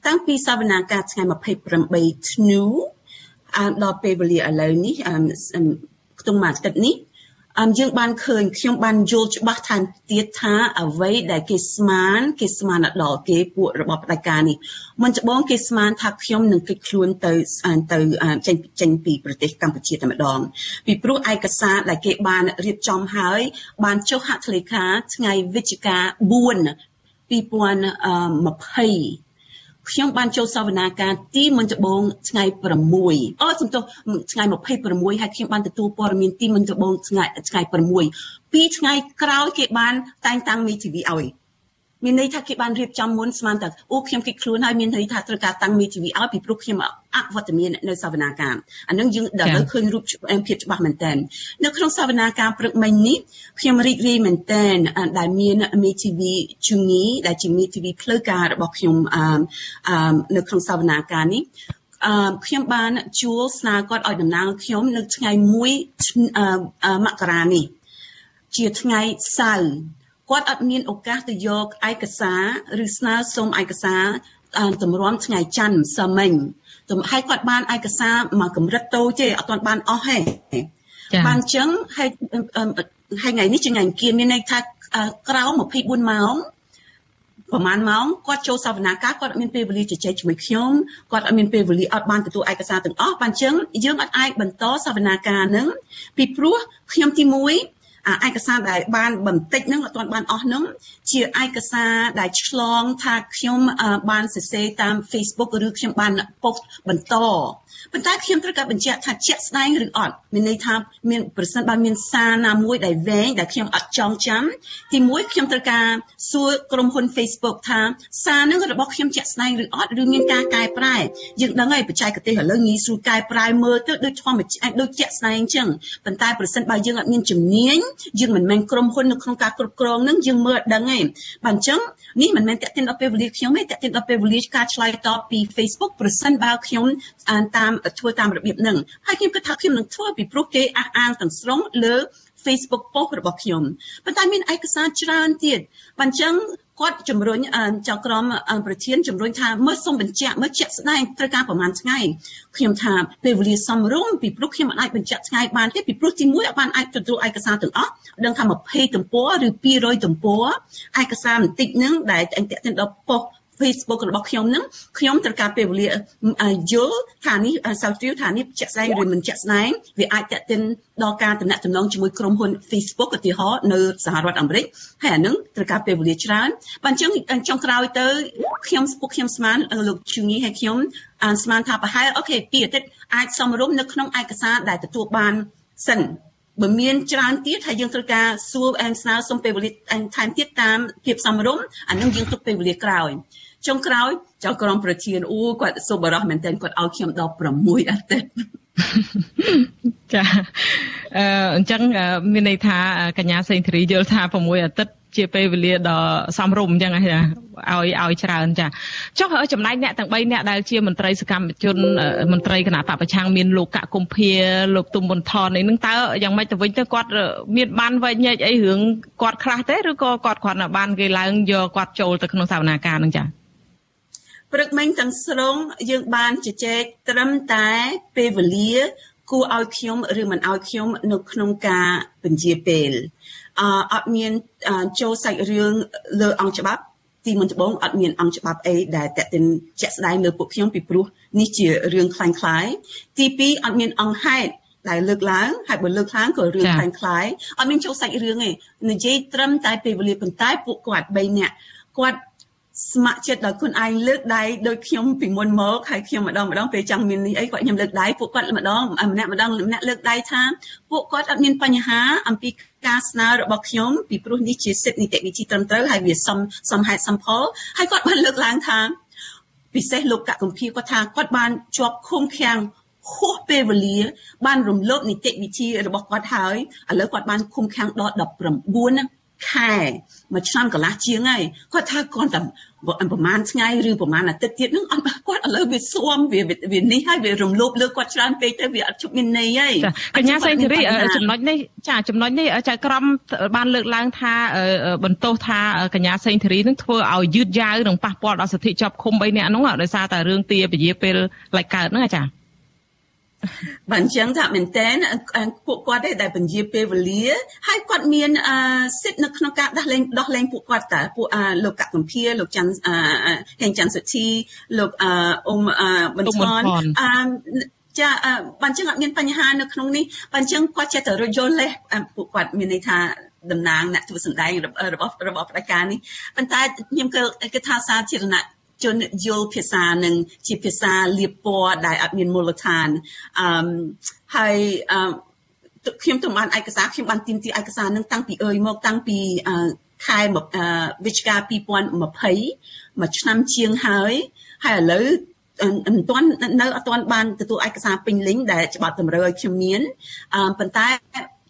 តាំងពីសវនាការថ្ងៃ28ធ្នូដល់ពេលវេលាឥឡូវនេះខ្ទង់មួយអាទិត្យនេះ អមយើងបានឃើញខ្ញុំបានយល់ច្បាស់ថែមទៀតថាអ្វីដែលគេស្មានគេស្មានដល់គេពួករបបផ្ដាច់ការនេះមិនច្បងគេស្មានថាខ្ញុំនឹងគេចខ្លួនទៅទៅចេញចេញពីប្រទេសកម្ពុជាតែម្ដងពីព្រោះឯកសារដែលគេបានរៀបចំហើយបានចុះហត្ថលេខាថ្ងៃវិច្ឆិកា4 2020 ខ្ញុំបានចូលសវនាការទីមុនដំបូងថ្ងៃ6អូសំទោសថ្ងៃ26ហើយខ្ញុំបានទទួលព័ត៌មានទីមុនដំបូងថ្ងៃថ្ងៃ6ពីរថ្ងៃក្រោយគេបានតែងតាំងមីធីវីឲ្យ មានន័យថាគេបានរៀបចំមុនស្មានតែអូខ្ញុំគិតខ្លួនហើយមានន័យថាត្រូវការតាំងមីធីវីឲ្យពីព្រោះខ្ញុំអវត្តមាននៅសវនាការអានឹងយើងដល់ឃើញរូបភាពច្បាស់មែនតើនៅក្នុងសវនាការព្រឹកមិញនេះខ្ញុំរីករាយមែនតើដែលមានមីធីវីជំងីដែលជាមីធីវីផ្លូវការរបស់ខ្ញុំនៅក្នុងសវនាការនេះអឺខ្ញុំបានជួលស្នើគាត់ឲ្យតំណាងខ្ញុំនៅថ្ងៃ1មករានេះជាថ្ងៃសៅរ៍ គាត់អត់មានឱកាសទៅយកឯកសារឬស្នើសុំឯកសារតម្រាំថ្ងៃច័ន្ទម្សិលមិញទំហើយគាត់បានឯកសារមកកម្រិតតូចទេអត់ទាន់បានអស់ទេបានអញ្ចឹងហើយហើយថ្ងៃនេះជាថ្ងៃអង្គារមានន័យថាក្រៅ24ម៉ោងប្រហែលម៉ោងគាត់ចូលសវនាការគាត់អត់មានពេលវេលាជជែកជាមួយខ្ញុំគាត់អត់មានពេលវេលាអត់បានទទួលឯកសារទាំងអស់បានអញ្ចឹងយើងអត់អាចបន្តសវនាការនឹងពីព្រោះខ្ញុំទី1 ឯកសារដែលបានបន្តិចហ្នឹងអត់ទាន់បានអស់ហ្នឹងជាឯកសារដែលឆ្លងថាខ្ញុំបានសរសេរតាម Facebook ឬខ្ញុំបានប៉ុស្តបន្ត ប៉ុន្តែខ្ញុំត្រូវការបញ្ជាក់ថាជាក់ស្ដែងឬអត់មានន័យថាមានប្រសិនបើមានសារណាមួយដែលវែងដែលខ្ញុំអត់ចងចាំទីមួយខ្ញុំត្រូវការសួរក្រុមហ៊ុន Facebook ថាសារនឹងរបស់ខ្ញុំជាក់ស្ដែងឬអត់ឬមានការកែប្រែយើងដឹងហើយបច្ចេកទេសឥឡូវងាយស្រួលកែប្រែមើលទៅដូចធម្មជាតិដូចជាក់ស្ដែងអញ្ចឹងប៉ុន្តែប្រសិនបើយើងអត់មានជំនាញយើងមិនមែនក្រុមហ៊ុននៅក្នុងការគ្រប់គ្រងនឹងយើងមើលអត់ដឹងទេបាទអញ្ចឹងនេះមិនមែនតេតិនដល់ពេលវេលាខ្ញុំទេតេតិនដល់ពេលវេលាការឆ្លើយតបពី Facebook ប្រសិនបើខ្ញុំតាមធ្វើតាមរបៀបហ្នឹងហើយខ្ញុំគិតថាខ្ញុំនឹងធ្វើពីព្រោះគេអះអាងទាំងស្រុងលើ Facebook post របស់ខ្ញុំប៉ុន្តែមានឯកសារច្រើនទៀតបើអញ្ចឹងគាត់ជំរុញចៅក្រមប្រធានជំរុញថាមើលសុំបញ្ជាក់មើលជាក់ស្ដែងត្រូវការប្រហែលថ្ងៃខ្ញុំថាពេលវេលាសមរម្យពីព្រោះខ្ញុំអាចបញ្ជាក់ថ្ងៃបានទេពីព្រោះទីមួយអាចបានអាចទទួលឯកសារទាំងអស់ដឹងថា20ទំព័រឬ200ទំព័រឯកសារបន្តិចហ្នឹងដែលតែងតែដល់ប៉ុស្ Facebook របស់ខ្ញុំហ្នឹងខ្ញុំត្រូវការពេលវេលាយល់ថានេះសៅទ្រាវថានេះជាក់ស្ដែងឬមិនជាក់ស្ដែងវាអាចតេតិនដល់ការតំណែងងជាមួយក្រុមហ៊ុន Facebook ឧទាហរណ៍នៅសហរដ្ឋអាមេរិកហើយអានឹងត្រូវការពេលវេលាច្រើនបើអញ្ចឹងចុងក្រោយទៅខ្ញុំពួកខ្ញុំស្មានលោកជូនីហើយខ្ញុំស្មានថាប្រហែលអូខេពីអាទិត្យអាចសមរម្យនៅក្នុងឯកសារដែលទទួលបានសិនបើមានច្រើនទៀតហើយយើងត្រូវការសួរអែមស្នើសុំពេលវេលាថែមទៀតតាមភាពសមរម្យអានឹងយើងទុកពេលវេលាក្រោយ ចុងក្រោយចៅក្រមប្រធានអូគាត់សុបរោះមែនតើគាត់ឲ្យខ្ញុំដល់6អាទិត្យចាអឺអញ្ចឹងមានន័យថាកញ្ញាសេងធារីយល់ថា6អាទិត្យជាពេលវេលាដ៏សមរម្យអញ្ចឹងឲ្យឲ្យច្រើនចាចុះចំណែកអ្នកទាំង3អ្នកដែលជាមន្ត្រីសកម្មជនមន្ត្រីគណៈបពប្រឆាំងមានលោកកកុម្ភាលោកទុំប៊ុនថននេះនឹងតើយ៉ាងម៉េចទៅវិញទៅគាត់មានបានវែកញែកអីរឿងគាត់ខ្លះទេឬក៏គាត់គ្រាន់តែបានគេឡើងយកគាត់ចូលទៅក្នុងសវនាការនឹងចា ព្រឹកមិញទាំងស្រុងយើងបានជជែកត្រឹមតែពេលវេលាគួរឲ្យខ្ញុំឬមិនឲ្យខ្ញុំនៅក្នុងការបញ្ជាពេលអឺអត់មានចូលសាច់រឿងលើអង្គច្បាប់ទីមុនដំបូងអត់មានអង្គច្បាប់អីដែលតេតិនជាក់ស្ដែងលើពួកខ្ញុំពីព្រោះនេះជារឿងខ្លាំងខ្លាយទី2អត់មានអង្គហេតុដែលលើកឡើងហើយបើលើកឡើងក៏រឿងខ្លាំងខ្លាយអត់មានចូលសាច់រឿងទេនិយាយត្រឹមតែពេលវេលាប៉ុន្តែពួកគាត់3នាក់គាត់ ស្ម័គ្រចិត្តដល់ខ្លួនឯងលើកដៃដោយខ្ញុំពីមុនមកហើយខ្ញុំម្ដងម្ដងពេលចង់មាននេះអីគាត់ខ្ញុំលើកដៃពួកគាត់ម្ដងម្នាក់ម្ដងម្នាក់លើកដៃថាពួកគាត់អត់មានបញ្ហាអំពីការស្នើរបស់ខ្ញុំពីព្រោះនេះជាសិទ្ធិនីតិវិធីត្រឹមត្រូវហើយវាសមសមហេតុសមផលហើយគាត់បានលើកឡើងថាពិសេសលោកកកម្ភាគាត់ថាគាត់បានជាប់ឃុំឃាំងហួសពេលវេលា បានរំលោភនីតិវិធីរបស់គាត់ហើយឥឡូវគាត់បានឃុំឃាំងដល់19 ខែមួយឆ្នាំកន្លះជាងហើយគាត់ថាគាត់តែប្រហែលថ្ងៃឬប្រហែលអាទិត្យទៀតហ្នឹងអត់គាត់ឥឡូវវាស៊ាំវាវានេះហើយវារំលោភលើគាត់ច្រើនពេកទៅវាអត់ជប់មានន័យហើយកញ្ញាសេងធីរីចំណុចនេះចាចំណុចនេះចៅក្រមបានលើកឡើងថាបន្ទោសថាកញ្ញាសេងធីរីនឹងធ្វើឲ្យយឺតយ៉ាវនិងប៉ះពាល់ដល់សិទ្ធិជាប់ឃុំ3នាក់ហ្នឹងដោយសារតែរឿងទាពជាពេលឡែកកើតហ្នឹងអាចារ្យ បើអញ្ចឹងថាមែនតើពួកគាត់ទេដែលពញាពេលវេលាហើយគាត់មានសិទ្ធិនៅក្នុងការដោះលែងដោះលែងពួកគាត់តើពួកលោកកកម្ភាលោកច័ន្ទហេងច័ន្ទសុធីលោកអ៊ុំបន្ថនអចាបើអញ្ចឹងអត់មានបញ្ហានៅក្នុងនេះបើអញ្ចឹងគាត់ចេះតែរយល់លេសពួកគាត់មានន័យថាតំណាងអ្នកធ្វើសម្ដែងរបស់របស់ផ្ដាច់ការនេះប៉ុន្តែខ្ញុំគឺថាសាធារណៈ ជនយល់ភាសានឹងជាភាសាលៀបពណ៌ដែលអត់មានមូលដ្ឋានអឺហើយអឺខ្ញុំទៅបានឯកសារខ្ញុំបានទីមទីឯកសារនឹងតាំងពីអើយមកតាំងពីខែវិច្ឆិកា2020មួយឆ្នាំជាងហើយហើយឥឡូវមិនទាន់នៅអត់ទាន់បានទទួលឯកសារពេញលេញដែលច្បាប់តម្រូវឲ្យខ្ញុំមានអឺប៉ុន្តែ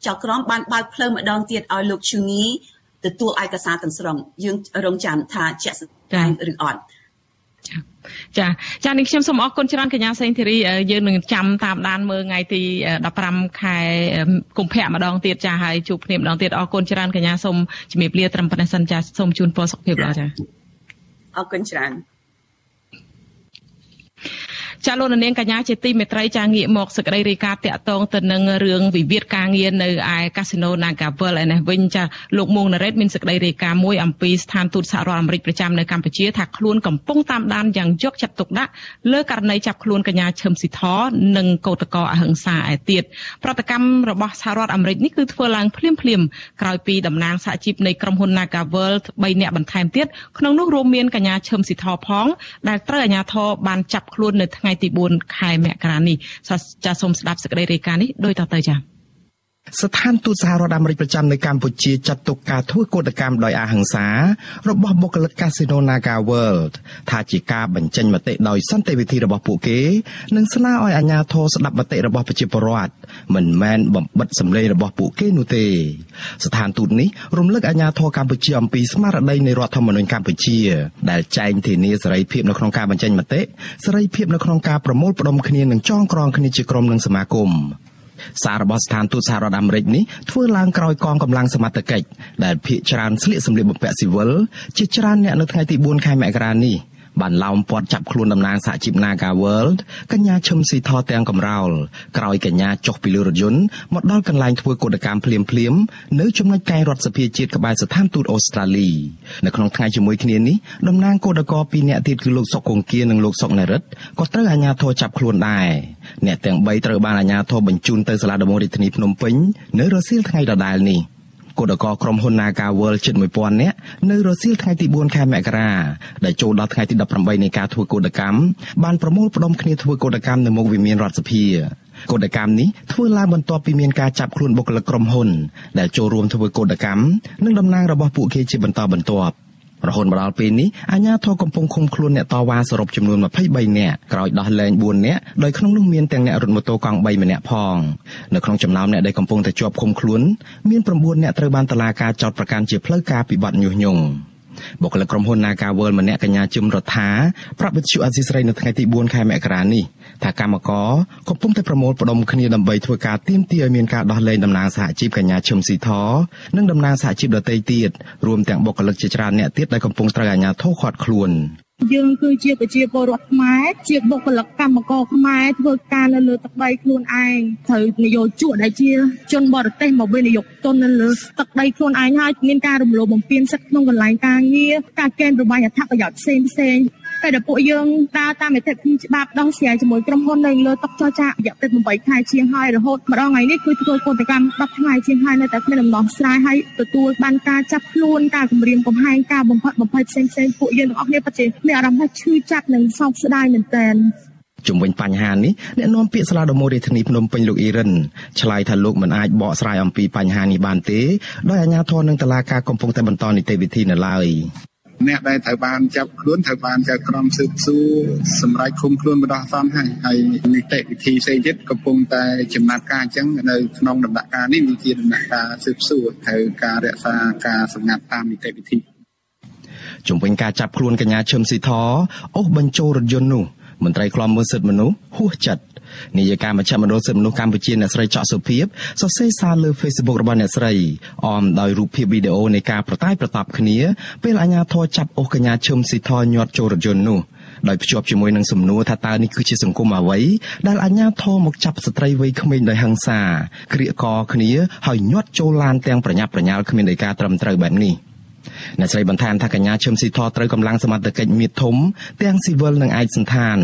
ចៅក្រមបានបើកផ្លូវម្ដងទៀតឲ្យលោកជូនីទទួលឯកសារទាំងស្រុងយើងរងចាំថាជាក់ស្ដែងឬអត់ ចាចានេះខ្ញុំសូមអរគុណច្រើនកញ្ញាសេងធីរីយើងនឹងចាំតាមដានមើលថ្ងៃទី15ខែកុម្ភៈម្ដងទៀតចាហើយជួបគ្នាម្ដងទៀតអរគុណច្រើនកញ្ញាសូមជំរាបលាត្រឹមប៉ុណ្ណេះសិនចាសូមជូនពរសុខភាពល្អចាអរគុណច្រើន ចាលោកនាងកញ្ញាជាទីមេត្រីចាងាកមកសេចក្តីរាយការណ៍តាក់ទងទៅនឹងរឿងវិវាទការងារនៅឯកាស៊ីណូ Nagavel ឯនេះវិញចាលោកមួងណារ៉េតមានសេចក្តីរាយការណ៍មួយអំពីស្ថានទូតសហរដ្ឋអាមេរិកប្រចាំនៅកម្ពុជាថាខ្លួនកំពុងតាមដានយ៉ាងយកចិត្តទុកដាក់លើករណីចាប់ខ្លួនកញ្ញាឈឹមស៊ីធនិងកោតកោអហិង្សាឯទៀតប្រតិកម្មរបស់សហរដ្ឋអាមេរិកនេះគឺធ្វើឡើងភ្លាមភ្លាមក្រោយពីតំណាងសហជីពនៃក្រុមហ៊ុន Nagavel 3នាក់បន្ថែមទៀតក្នុងនោះរួមមានកញ្ញាឈឹមស៊ីធផងដែលត្រូវអាជ្ញាធរបានចាប់ខ្លួននៅថ្ងៃទី4ខែមករានេះចាសសូមស្ដាប់សេចក្តីរាយការណ៍នេះដូចតទៅចា៎ ស្ថានទូតសហរដ្ឋអាមេរិកប្រចាំនៅកម្ពុជាចាត់ទុកការធ្វើកោតកម្មដោយអហិង្សារបស់បុគ្គលិកកាស៊ីណូ Naga World ថាជាការបញ្ចេញមតិដោយសន្តិវិធីរបស់ពួកគេនិងស្នើឲ្យអាជ្ញាធរស្ដាប់មតិរបស់ប្រជាពលរដ្ឋមិនមែនបំបិតសម្លេងរបស់ពួកគេនោះទេស្ថានទូតនេះរំលឹកអាជ្ញាធរកម្ពុជាអំពីស្មារតីនៃរដ្ឋធម្មនុញ្ញកម្ពុជា ដែលចែងធានាសេរីភាពនៅក្នុងការបញ្ចេញមតិសេរីភាពនៅក្នុងការប្រមូលផ្ដុំគ្នានិងចងក្រងគ្នាជាក្រុមនិងសមាគម សាររបស់ស្ថានទូតសហរដ្ឋអាមេរិកនេះធ្វើឡើងក្រោយកងកម្លាំងសមត្ថកិច្ចដែលភ ieck ច្រើនស្លៀកសម្លៀកបំពាក់ស៊ីវិលជាច្រើនអ្នកនៅថ្ងៃទី4ខែមករានេះ បានឡោមព័ទ្ធចាប់ខ្លួនតំណាងសហជីព Naga World កញ្ញាឈឹមស៊ីធទាំងកំរោលក្រោយកញ្ញាចុះពីលើរថយន្តមកដល់កន្លែងធ្វើកោតកម្មភ្លាមភ្លាមនៅចំណុចកែងរដ្ឋសភាជាតិក្បែរស្ថានទូតអូស្ត្រាលីនៅក្នុងថ្ងៃជាមួយគ្នានេះតំណាងកោតកោពីរនាក់ទៀតគឺលោកសុកគង្គានិងលោកសុកណរិទ្ធក៏ត្រូវអាជ្ញាធរចាប់ខ្លួនដែរអ្នកទាំង3ត្រូវបានអាជ្ញាធរបញ្ជូនទៅសាលាដំបងរាជធានីភ្នំពេញនៅរសៀលថ្ងៃដដែលនេះ គឧតកក្រុមហ៊ុន Naga World ជិត1000នាក់នៅរសៀលថ្ងៃទី4ខែមករាដែលចូលដល់ថ្ងៃទី18នៃការធ្វើកោតកម្មបានប្រមូលផ្ដុំគ្នាធ្វើកោតកម្មនៅមុខវិមានរដ្ឋសភាកោតកម្មនេះធ្វើឡើងបន្ទាប់ពីមានការចាប់ខ្លួនបុគ្គលិកក្រុមហ៊ុនដែលចូលរួមធ្វើកោតកម្មនិងតំណាងរបស់ពួកគេជាបន្តបន្ទាប់ រហូតមកដល់ពេលនេះអាជ្ញាធរកំពុងឃុំខ្លួនអ្នកតវ៉ាសរុបចំនួន23នាក់ក្រោយដោះលែង4នាក់ដោយក្នុងនោះមានទាំងអ្នករត់ម៉ូតូកង់3ម្នាក់ផងនៅក្នុងចំណោមអ្នកដែលកំពុងតែជាប់ឃុំខ្លួនមាន9អ្នកត្រូវបានតុលាការចោទប្រកាន់ជាផ្លូវការពីបទញុះញង់បុគ្គលិកក្រុមហ៊ុន Naga World ម្នាក់កញ្ញាជឹមរដ្ឋាប្រាប់វិទ្យុអសីស្រីនៅថ្ងៃទី4ខែមករានេះ ថាកម្មករកំពុងតែប្រមូលផ្ដុំគ្នាដើម្បីធ្វើការទាមទារឲ្យមានការដោះលែងតំណាងសហជីពកញ្ញាឈឹមស៊ីធនិងតំណាងសហជីពដទៃទៀតរួមទាំងបុគ្គលិកជាច្រើនអ្នកទៀតដែលកំពុងត្រូវអាជ្ញាធរឃាត់ខ្លួន។យើងគឺជាប្រជាពលរដ្ឋខ្មែរជាបុគ្គលិកកម្មករខ្មែរធ្វើការនៅលើទឹកដីខ្លួនឯងត្រូវនយោជកដែលជាជនបរទេសមកវិនិយោគទុននៅលើទឹកដីខ្លួនឯងហើយមានការរំលោភបំពានសិទ្ធិក្នុងកន្លែងការងារការកេណ្ឌប្រវាយអត្ថប្រយោជន៍ផ្សេងផ្សេង ពេលដែលពួកយើងដើរតាមនីតិវិធីច្បាប់ដោះស្រាយជាមួយក្រុមហ៊ុននៅលើតុចរចារយៈពេល8ខែជាងហើយរហូតម្ដងថ្ងៃនេះគឺធ្វើកតកម្ម10ថ្ងៃជាងហើយនៅតែគ្មានដំណោះស្រាយហើយទទួលបានការចាប់ខ្លួនការគម្រាមកំហែងការបំផិតបំភ័យផ្សេងផ្សេងពួកយើងទាំងអស់គ្នាពិតជាមានអារម្មណ៍ថាឈឺចាប់និងសោកស្ដាយមែនទែនជំវិញបញ្ហានេះអ្នកនាំពាក្យសាលាដំណូរាជធានីភ្នំពេញលោកអ៊ីរិនឆ្លើយថាលោកមិនអាចបកស្រាយអំពីបញ្ហានេះបានទេដោយអាជ្ញាធរនិងតុលាការកំពុងតែបន្តនីតិវិធីនៅឡើយ អ្នកដែលត្រូវបានចាប់ខ្លួនត្រូវបានចៅក្រមស៊ើបសួរសម្រាប់ឃុំខ្លួនបណ្ដោះអាសន្នហើយហើយនីតិវិធីផ្សេងទៀតកំពុងតែចំណាត់ការអញ្ចឹងនៅក្នុងដំណាក់កាលនេះវាជាដំណាក់កាលស៊ើបសួរត្រូវការរក្សាការសម្ងាត់តាមនីតិវិធីជំវិញការចាប់ខ្លួនកញ្ញាឈឹមស៊ីធអូសបញ្ចូលរថយន្តនោះមន្ត្រីខ្លំមើលសិទ្ធិមនុស្សហួសចិត្ត នាយិកាមជ្ឈមណ្ឌលសិទ្ធិមនុស្សកម្ពុជាអ្នកស្រីចောက်សុភាពសរសេរសារលើ Facebook របស់អ្នកស្រីអមដោយរូបភាពវីដេអូនៃការប្រតាយប្រតាប់គ្នាពេលអាជ្ញាធរចាប់អូសកញ្ញាឈឹមស៊ីធញាត់ចូលរថយន្តនោះដោយភ្ជាប់ជាមួយនឹងសំណួរថាតើនេះគឺជាសង្គមអ្វីដែលអាជ្ញាធរមកចាប់ស្ត្រីវ័យក្មេងដោយហិង្សាក្រៀកកគ្នាហើយញាត់ចូលឡានទាំងប្រញាប់ប្រញាល់គ្មានដោយការត្រឹមត្រូវបែបនេះ។ អ្នកស្រីបន្ថែមថាកញ្ញាឈឹមស៊ីធត្រូវកម្លាំងសមត្ថកិច្ចមៀតធំទាំងស៊ីវិលនិងឯកសន្តាន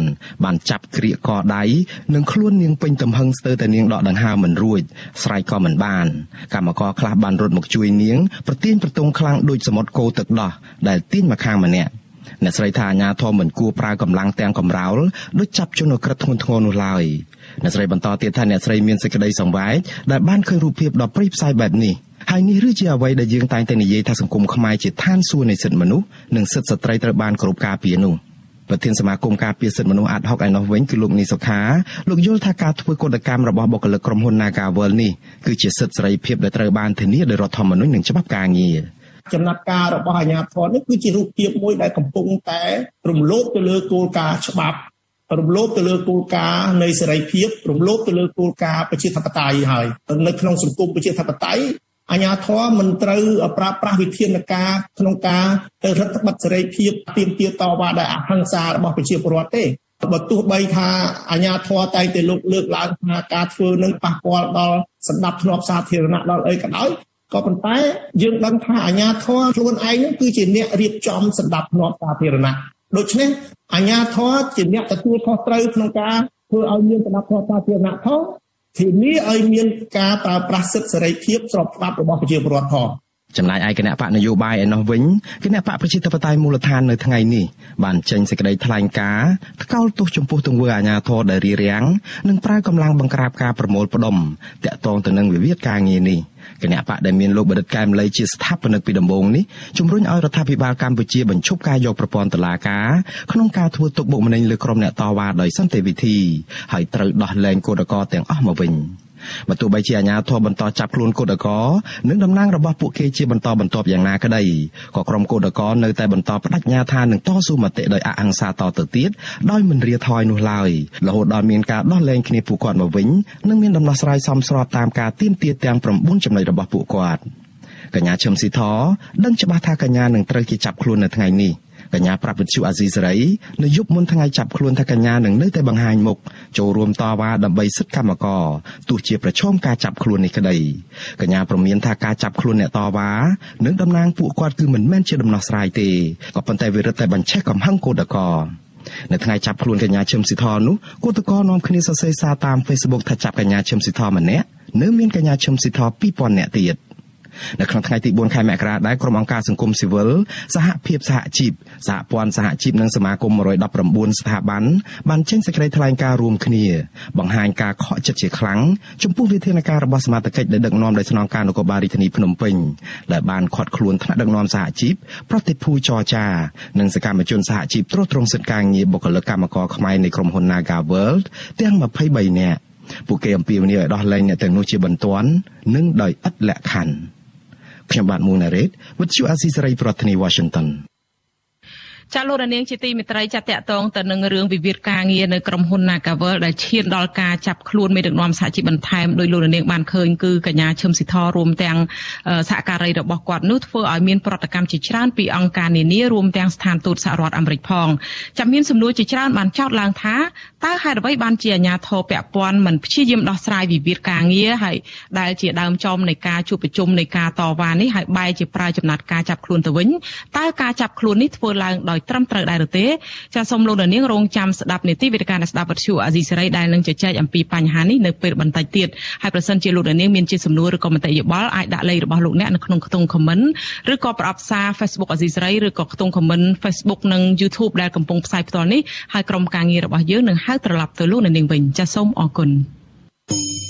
បានចាប់ក្រៀកកដៃនិងខ្លួននាងពេញទំហឹងស្ទើរតែនាងដកដង្ហើមមិនរួចស្រ័យក៏មិនបានកម្មករខ្លះបានរត់មកជួយនាងប្រទៀនប្រទង់ខ្លាំងដូចសមុទ្រគោទឹកដោះដែលទាញមកខាងម្នាក់អ្នកស្រីថាអាញាធមមិនគួរប្រើកម្លាំងទាំងកំរោលដូចចាប់ជនអក្រិតធ្ងន់ធ្ងរនោះឡើយអ្នកស្រីបន្តទៀតថាអ្នកស្រីមានសេចក្តីសង្វេគដែលបានឃើញរូបភាពដ៏ព្រៃផ្សាយបែបនេះ ហើយនេះឬជាអ្វីដែលយើងតែងតែនិយាយថាសង្គមខ្មែរជាឋានសួគ៌នៃសិទ្ធិមនុស្សនិងសិទ្ធិស្ត្រីត្រូវបានគោរពការពារនោះប្រធានសមាគមការពារសិទ្ធិមនុស្សអាត់ហុកឯនោះវិញគឺលោកនីសុខាលោកយល់ថាការធ្វើកតកម្មរបស់បុគ្គលិកក្រុមហ៊ុន Nagawal នេះគឺជាសិទ្ធិសេរីភាពដែលត្រូវបានធានាដោយរដ្ឋធម្មនុញ្ញនិងច្បាប់ការងារចំណាត់ការរបស់អាជ្ញាធរនេះគឺជារូបភាពមួយដែលកំពុងតែរំលោភទៅលើគោលការណ៍ច្បាប់រំលោភទៅលើគោលការណ៍នៃសេរីភាពរំលោភទៅលើគោលការណ៍ប្រជាធិបតេយ្យហើយនៅក្នុងសង្គមប្រជាធិបតេយ្យ អាញាធរមិនត្រូវប្រើប្រាស់វិធានការក្នុងការទៅរដ្ឋបတ်សេរីភាពទាមទារតវ៉ាដោយអហិង្សារបស់ប្រជាពលរដ្ឋទេបើទោះបីថាអាញាធរតែតែលោកលើកឡើងថាការធ្វើនឹងប៉ះពាល់ដល់សម្ដាប់ធ្នាប់សាធារណៈដល់អីក៏ដោយក៏ប៉ុន្តែយើងដឹងថាអាញាធរខ្លួនឯងនឹងគឺជាអ្នករៀបចំសម្ដាប់ធ្នាប់សាធារណៈដូច្នេះអាញាធរជាអ្នកទទួលខុសត្រូវក្នុងការធ្វើឲ្យមានសម្ដាប់ធ្នាប់សាធារណៈផង ធានាឲ្យមានការប្រើប្រាស់សិទ្ធិសេរីភាពស្របច្បាប់របស់ប្រជាពលរដ្ឋផង ចំណែកឯគណៈបកនយោបាយឯនោះវិញគណៈបកប្រជាធិបតេយ្យមូលដ្ឋាននៅថ្ងៃនេះបានចេញសេចក្តីថ្លែងការណ៍ថ្កោលទោសចំពោះទង្វើអាញាធរដែលរារាំងនិងប្រើកម្លាំងបង្ក្រាបការប្រមូលផ្ដុំតាក់ទងទៅនឹងវិវាទការងារនេះគណៈបកដែលមានលោកបដិតកែមលីជាស្ថាបនិកពីដំបូងនេះជំរុញឲ្យរដ្ឋាភិបាលកម្ពុជាបញ្ឈប់ការយកប្រព័ន្ធតុលាការក្នុងការធ្វើទុកបុកម្នេញលើក្រុមអ្នកតវ៉ាដោយសន្តិវិធីហើយត្រូវដោះលែងគឧតកោទាំងអស់មកវិញ។ បើទោះបីជាអាជ្ញាធរបន្តចាប់ខ្លួនកូដកោនិងតំណាងរបស់ពួកគេជាបន្តបន្ទាប់យ៉ាងណាក្តីក៏ក្រុមកូដកោនៅតែបន្តបដិញ្ញាថានឹងតស៊ូមតិដោយអហិង្សាតទៅទៀតដោយមិនរាថយនោះឡើយរហូតដល់មានការដោះលែងគ្នាពួកគាត់មកវិញនិងមានដំណោះស្រាយសមស្របតាមការទាមទារទាំង9ចំណុចរបស់ពួកគាត់កញ្ញាឈឹមស៊ីធដឹងច្បាស់ថាកញ្ញានឹងត្រូវគេចាប់ខ្លួននៅថ្ងៃនេះ។ កញ្ញាប្រាប់វិទ្យុអាស៊ីសេរីនៅយប់មុនថ្ងៃចាប់ខ្លួនថាកញ្ញានឹងនៅតែបង្ហាញមុខចូលរួមតវ៉ាដើម្បីសិទ្ធិកម្មករទោះជាប្រឈមការចាប់ខ្លួននេះក្តីកញ្ញាប្រមានថាការចាប់ខ្លួនអ្នកតវ៉ានិងតំណាងពួកគាត់គឺមិនមែនជាដំណោះស្រាយទេក៏ប៉ុន្តែវារឹតតែបញ្ឆេះកំហឹងកូដកោនៅថ្ងៃចាប់ខ្លួនកញ្ញាឈឹមស៊ីធនោះគឧតកោនាំគ្នាសរសេរសារតាម Facebook ថាចាប់កញ្ញាឈឹមស៊ីធម្នាក់នៅមានកញ្ញាឈឹមស៊ីធ2000នាក់ទៀត។ នៅក្នុងថ្ងៃទី4ខែមករាដែរក្រុមអង្គការសង្គមស៊ីវិលសហភាពសហជីពសហព័ន្ធសហជីពនិងសមាគម119ស្ថាប័នបានចេញសេចក្តីថ្លែងការណ៍រួមគ្នាបង្ហាញការខកចិត្តជាខ្លាំងចំពោះវិធានការរបស់សមាជិកដែលដឹកនាំដោយស្នងការនគរបាលរាជធានីភ្នំពេញដែលបានខាត់ខ្លួនថ្នាក់ដឹកនាំសហជីពប្រតិភូចរចានិងសកម្មជនសហជីពត្រួតត្រងសិទ្ធិការងារបុគ្គលិកកម្មករខ្មែរនៃក្រុមហ៊ុន Naga World ទាំង23នាក់ពួកគេអំពាវនាវឲ្យដោះលែងអ្នកទាំងនោះជាបន្ទាន់និងដោយឥតលក្ខខណ្ឌ ខ្ញុំបាទមួងណារ៉េត With you Azizi Saray ប្រធានាទី Washington ចាលោករនាងជាទីមេត្រីចាតកតងទៅនឹងរឿងវិវាទការងារនៅក្រុមហ៊ុន Nagavel ដែលឈានដល់ការចាប់ខ្លួនមេដឹកនាំសហជីពបន្ថែមដោយលោករនាងបានឃើញគឺកញ្ញាឈឹមស៊ីធរួមទាំងសហការីរបស់គាត់នោះធ្វើឲ្យមានប្រតិកម្មជាច្រើនពីអង្គការនានារួមទាំងស្ថានទូតសហរដ្ឋអាមេរិកផងចាំមានសំណួរជាច្រើនបានចោទឡើងថាតើហេតុអ្វីបានជាអាញាធរពពាន់មិនព្យាយាមដោះស្រាយវិវាទការងារហើយដែលជាដើមចំនៃការជួបប្រជុំនៃការតវ៉ានេះហើយបែរជាប្រើចំណាត់ការចាប់ខ្លួនទៅវិញតើការចាប់ខ្លួននេះធ្វើឡើងដោយត្រឹមត្រូវដែរឬទេចាសសូមលោកនាងរងចាំស្ដាប់នីតិវិទ្យាស្ដាប់វិទ្យុអាស៊ីសេរីដែលនឹងជជែកអំពីបញ្ហានេះនៅពេលបន្តិចទៀតហើយប្រសិនជាលោកនាងមានជាសំណួរឬក៏មតិយោបល់អាចដាក់លេខរបស់លោកអ្នកនៅក្នុងខ្ទង់ comment ឬក៏ប្រអប់សារ Facebook អាស៊ីសេរីឬក៏ខ្ទង់ comment Facebook និង YouTube ដែលកំពុងផ្សាយផ្ទាល់នេះហើយក្រុមការងាររបស់យើងនឹងហៅត្រឡប់ទៅលោកនាងវិញចាសសូមអរគុណ thank you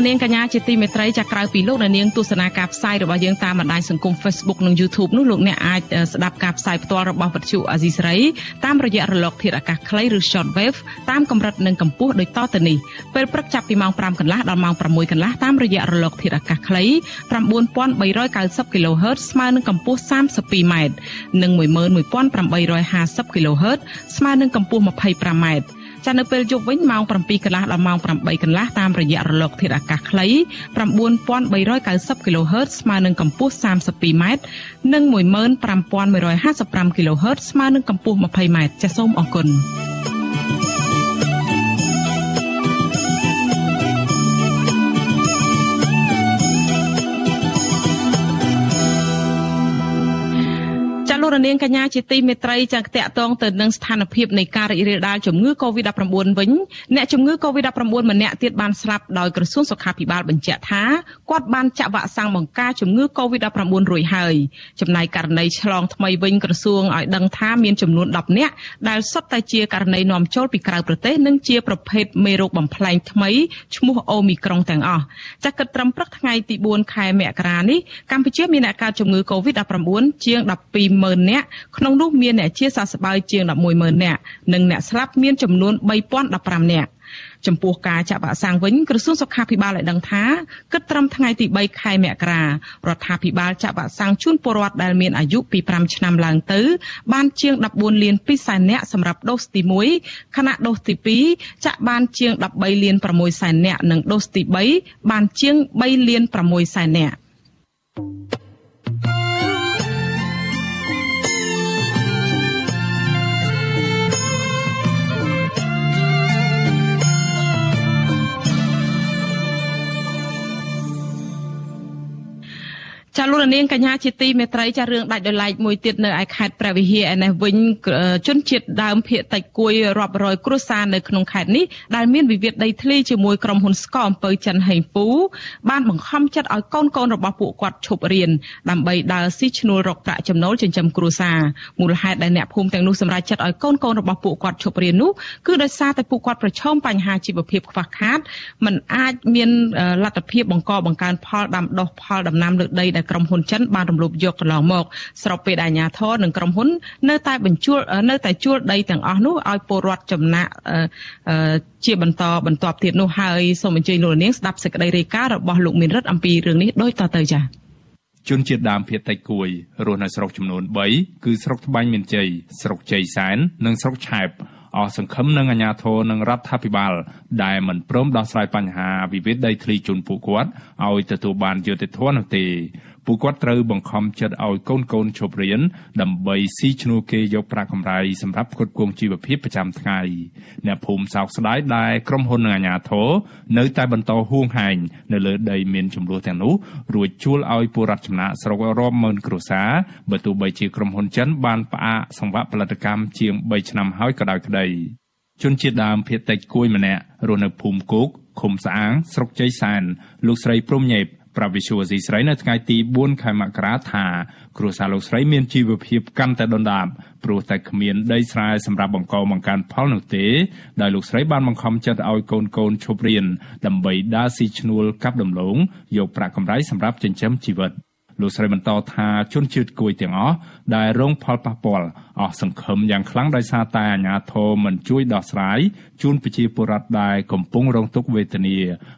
លោកនាងកញ្ញាជាទីមេត្រីចាក្រៅពីលោកនាងទស្សនាការផ្សាយរបស់យើងតាមបណ្ដាញសង្គម Facebook និង YouTube នោះលោកអ្នកអាចស្ដាប់ការផ្សាយផ្ទាល់របស់វិទ្យុអាស៊ីសេរីតាមរយៈរលកធាតុអាកាសខ្លីឬ Shortwave តាមកម្រិតនិងកម្ពស់ដូចតទៅនេះពេលព្រឹកចាប់ពីម៉ោង5កន្លះដល់ម៉ោង6កន្លះតាមរយៈរលកធាតុអាកាសខ្លី9390 kHz ស្មើនឹងកម្ពស់ 32m និង11850 kHz ស្មើនឹងកម្ពស់ 25m ចានៅពេលយប់វិញម៉ោង7កន្លះដល់ម៉ោង8កន្លះតាមរយៈរលកធាតុអាកាសខ្លី9390 kHz ស្មើនឹងកម្ពស់ 32m និង15155 kHz ស្មើនឹងកម្ពស់ 20m ចាសសូមអរគុណ នាងកញ្ញាជាទីមេត្រីចាក់តាក់តងទៅនឹងស្ថានភាពនៃការរីករាលដាលជំងឺ Covid-19 វិញអ្នកជំងឺ Covid-19 ម្នាក់ទៀតបានស្លាប់ដោយក្រសួងសុខាភិបាលបញ្ជាក់ថាគាត់បានចាក់វ៉ាក់សាំងបង្ការជំងឺ Covid-19 រួចហើយចំណែកករណីឆ្លងថ្មីវិញក្រសួងឲ្យដឹងថាមានចំនួន10នាក់ដែលសុទ្ធតែជាករណីនាំចូលពីក្រៅប្រទេសនិងជាប្រភេទមេរោគបំផ្លែងថ្មីឈ្មោះអូមីក្រុងទាំងអស់ចាក់គិតត្រឹមព្រឹកថ្ងៃទី4ខែមករានេះកម្ពុជាមានអ្នកកើតជំងឺ Covid-19 ជាង120,000 100,000នាក់ក្នុងនោះមានអ្នកជាសះស្បើយជាង110,000នាក់និងអ្នកស្លាប់មានចំនួន3015នាក់ចំពោះការចាក់វ៉ាក់សាំងវិញក្រសួងសុខាភិបាលបានដឹងថាគិតត្រឹមថ្ងៃទី3ខែមករារដ្ឋាភិបាលចាក់វ៉ាក់សាំងជូនពលរដ្ឋដែលមានអាយុពី5ឆ្នាំឡើងទៅបានជាង14លាន2សែននាក់សម្រាប់ដូសទី1ខណៈដូសទី2ចាក់បានជាង13លាន6សែននាក់និងដូសទី3បានជាង3លាន6សែននាក់ ចាលោកនាងកញ្ញាជាទីមេត្រីចារឿងដាច់ដោយឡែកមួយទៀតនៅឯខេត្តព្រះវិហារឯនេះវិញជនជាតិដើមភាគតិចគួយរាប់រយគ្រួសារនៅក្នុងខេត្តនេះដែលមានវិវាទដីធ្លីជាមួយក្រុមហ៊ុនស្កអំពើចិនហេងពូបានបង្ខំចិត្តឲ្យកូនកូនរបស់ពួកគាត់ឈប់រៀនដើម្បីដើរស៊ីឈ្នួលរកប្រាក់ចំណូលចិញ្ចឹមគ្រួសារមូលហេតុដែលអ្នកភូមិទាំងនោះសម្រេចចិត្តឲ្យកូនកូនរបស់ពួកគាត់ឈប់រៀននោះគឺដោយសារតែពួកគាត់ប្រឈមបញ្ហាជីវភាពខ្វះខាតមិនអាចមានលទ្ធភាពបង្កបង្កើនផលដាំដុះផលដំណាំលើដីដែលក្រុមហ៊ុនចិនបានរំលោភយកកន្លងមកស្របពេលដែលអាជ្ញាធរនិងក្រុមហ៊ុននៅតែបញ្ជួលនៅតែជួលដីទាំងអស់នោះឲ្យពលរដ្ឋចំណាក់ជាបន្តបន្ទាប់ទៀតនោះហើយសូមអញ្ជើញលោកនាងស្ដាប់សេចក្តីរាយការណ៍របស់លោកមានរិទ្ធអំពីរឿងនេះដូចតទៅចា៎ជនជាតិដើមភាគតិចគួយរស់នៅស្រុកចំនួន3គឺស្រុកត្បាញមានជ័យស្រុកជ័យសែននិងស្រុកឆែបអស់សង្ឃឹមនឹងអាជ្ញាធរនិងរដ្ឋាភិបាល ដែលមិនព្រមដោះស្រាយបញ្ហាវិវាទដីធ្លីជូនពួកគាត់ឲ្យទទួលបានយុត្តិធម៌នោះទេ ពួកគាត់ត្រូវបង្ខំចិត្តឲ្យកូនកូនឈប់រៀនដើម្បីស៊ីឈ្នួលគេយកប្រាក់កម្រៃសម្រាប់ផ្គត់ផ្គង់ជីវភាពប្រចាំថ្ងៃអ្នកភូមិសោកស្ដាយដែលក្រុមហ៊ុននិងអាជ្ញាធរនៅតែបន្តហួងហែងនៅលើដីមានចំនួនទាំងនោះរួចជួលឲ្យពលរដ្ឋចំណាក់ស្រុករាប់ម៉ឺនគ្រួសារបើទោះបីជាក្រុមហ៊ុនចិនបានផ្អាកសង្វាក់ផលិតកម្មជាង3ឆ្នាំហើយក៏ដោយក្តីជនជាតិដើមភាគតិចគួយម្នាក់រស់នៅភូមិគោកឃុំស្អាងស្រុកជ័យសែនលោកស្រីព្រំញេប ប្រាប់វិសុវស៊ីស្រីនៅថ្ងៃទី4ខែមករាថាគ្រួសារលោកស្រីមានជីវភាពកាន់តែដុនដាបព្រោះតែគ្មានដីស្រែសម្រាប់បង្កបង្កើនផលនោះទេដោយលោកស្រីបានបង្ខំចិត្តឲ្យកូនកូនឈប់រៀនដើម្បីដើរស៊ីឈ្នួលកាប់ដំឡូងយកប្រាក់កម្រៃសម្រាប់ចិញ្ចឹមជីវិត លោកស្រីបន្តថាជនជាតិគួយទាំងអស់ដែលរងផលប៉ះពាល់អស់សង្ឃឹមយ៉ាងខ្លាំងដោយសារតែអាជ្ញាធរមិនជួយដោះស្រាយជូនប្រជាពលរដ្ឋដែលកំពុងរងទុក្ខវេទនា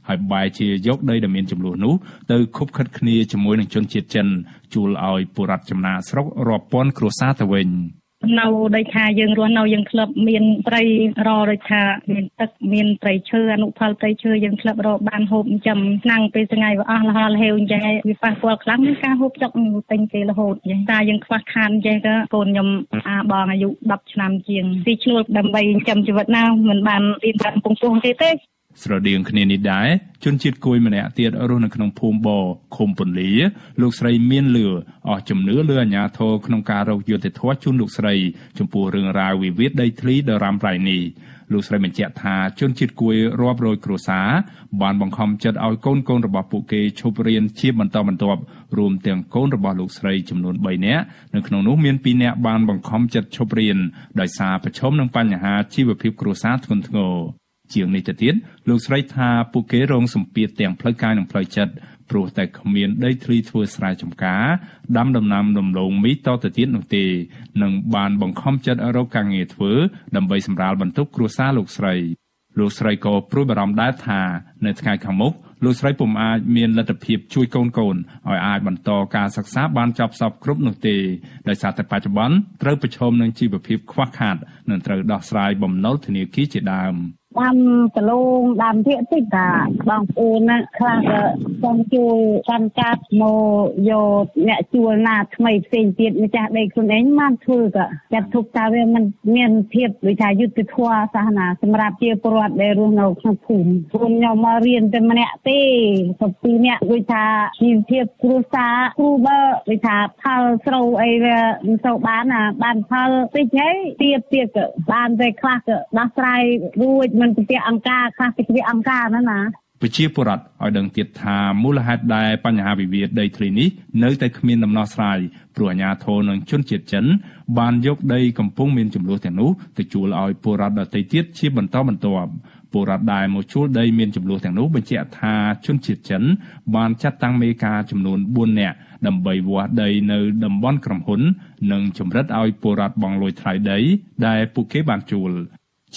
ហើយបែរជាយកដីដែលមានចំនួននោះទៅខុបខិតគ្នាជាមួយនឹងជនជាតិចិនជួលឲ្យពលរដ្ឋចំណាកស្រុករាប់ពាន់គ្រួសារទៅវិញ។ នៅដូចថាយើងរស់នៅយើងក្លឹបមានត្រីរដូចថាមានទឹកមានត្រីឈើអនុផលត្រីឈើយើងក្លឹបរកបានហូបចិញ្ចឹមឆ្នាំងពេលថ្ងៃវាអស់លហលហេវអញ្ចឹងវាប៉ះពាល់ខ្លាំងមានការហូបចុកទិញគេរហូតអញ្ចឹងតែយើងខ្វះខាតអញ្ចឹងក៏កូនខ្ញុំអាបងអាយុ10ឆ្នាំជាងទីឈ្នួលដើម្បីចិញ្ចឹមជីវិតណាមិនបានរៀនតាមពងពោះទេទេ ស្រដៀងគ្នានេះដែរជនជាតិគួយម្នាក់ទៀតរស់នៅក្នុងភូមិបឃុំពន្លាលោកស្រីមានលឿអស់ជំនឿលើអាញាធរក្នុងការរកយុត្តិធម៌ជូនលោកស្រីចំពោះរឿងរ៉ាវវិវាទដីធ្លីដ៏រ៉ាំរ៉ៃនេះលោកស្រីបញ្ជាក់ថាជនជាតិគួយរាប់រយគ្រួសារបានបង្ខំចិត្តឲ្យកូនកូនរបស់ពួកគេឈប់រៀនជាបន្តបន្ទាប់រួមទាំងកូនរបស់លោកស្រីចំនួន3នាក់នៅក្នុងនោះមាន2នាក់បានបង្ខំចិត្តឈប់រៀនដោយសារប្រឈមនឹងបញ្ហាជីវភាពគ្រួសារធ្ងន់ធ្ងរ ជាងនេះទៅទៀតលោកស្រីថាពួកគេរងសម្ពាធទាំងផ្លូវកាយនិងផ្លូវចិត្តព្រោះតែគ្មានដីធ្លីធ្វើស្រែចម្ការដាំដំណាំដំឡូងមីតទៅទៀតនោះទេនឹងបានបង្ខំចិត្តរកការងារធ្វើដើម្បីសម្រាលបន្ទុកគ្រួសារលោកស្រីលោកស្រីក៏ព្រួយបារម្ភដែរថានៅថ្ងៃខាងមុខលោកស្រីពុំអាចមានលទ្ធភាពជួយកូនកូនឲ្យអាចបន្តការសិក្សាបានចប់សពគ្រប់នោះទេដោយសារតែបច្ចុប្បន្នត្រូវប្រឈមនឹងជីវភាពខ្វះខាតនិងត្រូវដោះស្រាយបំណុលធនាគារជាដើម។ ដាំដលងដាំទៀតតិចតាបងប្អូនណាខ្លះក៏ចង់ជួយកាន់កាប់មកយកអ្នកជួលណាថ្មីផ្សេងទៀតម្ចាស់ដីខ្លួនឯងបានធ្វើក៏ចាត់ទុកថាវាមិនមានភាពដូចថាយុទ្ធធម៌សាសនាសម្រាប់ជាពលរដ្ឋដែលរស់នៅក្នុងភូមិពួកខ្ញុំមករៀនតែម្នាក់ទេទៅពីរនាក់ដូចថាជីវភាពគ្រួសារគ្រូបើដូចថាផលស្រូវអីវាមិនសូវបានណាបានផលតិចហើយទៀតទៀតក៏បានតែខ្លះក៏ដោះស្រាយរួចមិនទៅអង្គការខ្លះទៅអង្គការហ្នឹងណាប្រជាពលរដ្ឋឲ្យដឹងទៀតថាមូលហេតុដែលបញ្ហាវិវាទដីធ្លីនេះនៅតែគ្មានដំណោះស្រាយព្រោះអាជ្ញាធរនិងជនជាតិចិន បានយកដីកំពុងមានចំនួនទាំងនោះទៅជួលឲ្យពលរដ្ឋដទៃទៀតជាបន្តបន្ទាប់ពលរដ្ឋដែលមកជួលដីមានចំនួនទាំងនោះបញ្ជាក់ថាជនជាតិចិន បានចាត់តាំងមេការចំនួន4នាក់ដើម្បីវាស់ដីនៅតំបន់ក្រុមហ៊ុន និងចម្រិតឲ្យពលរដ្ឋបង់លុយថ្លៃដី ដែលពួកគេបានជួល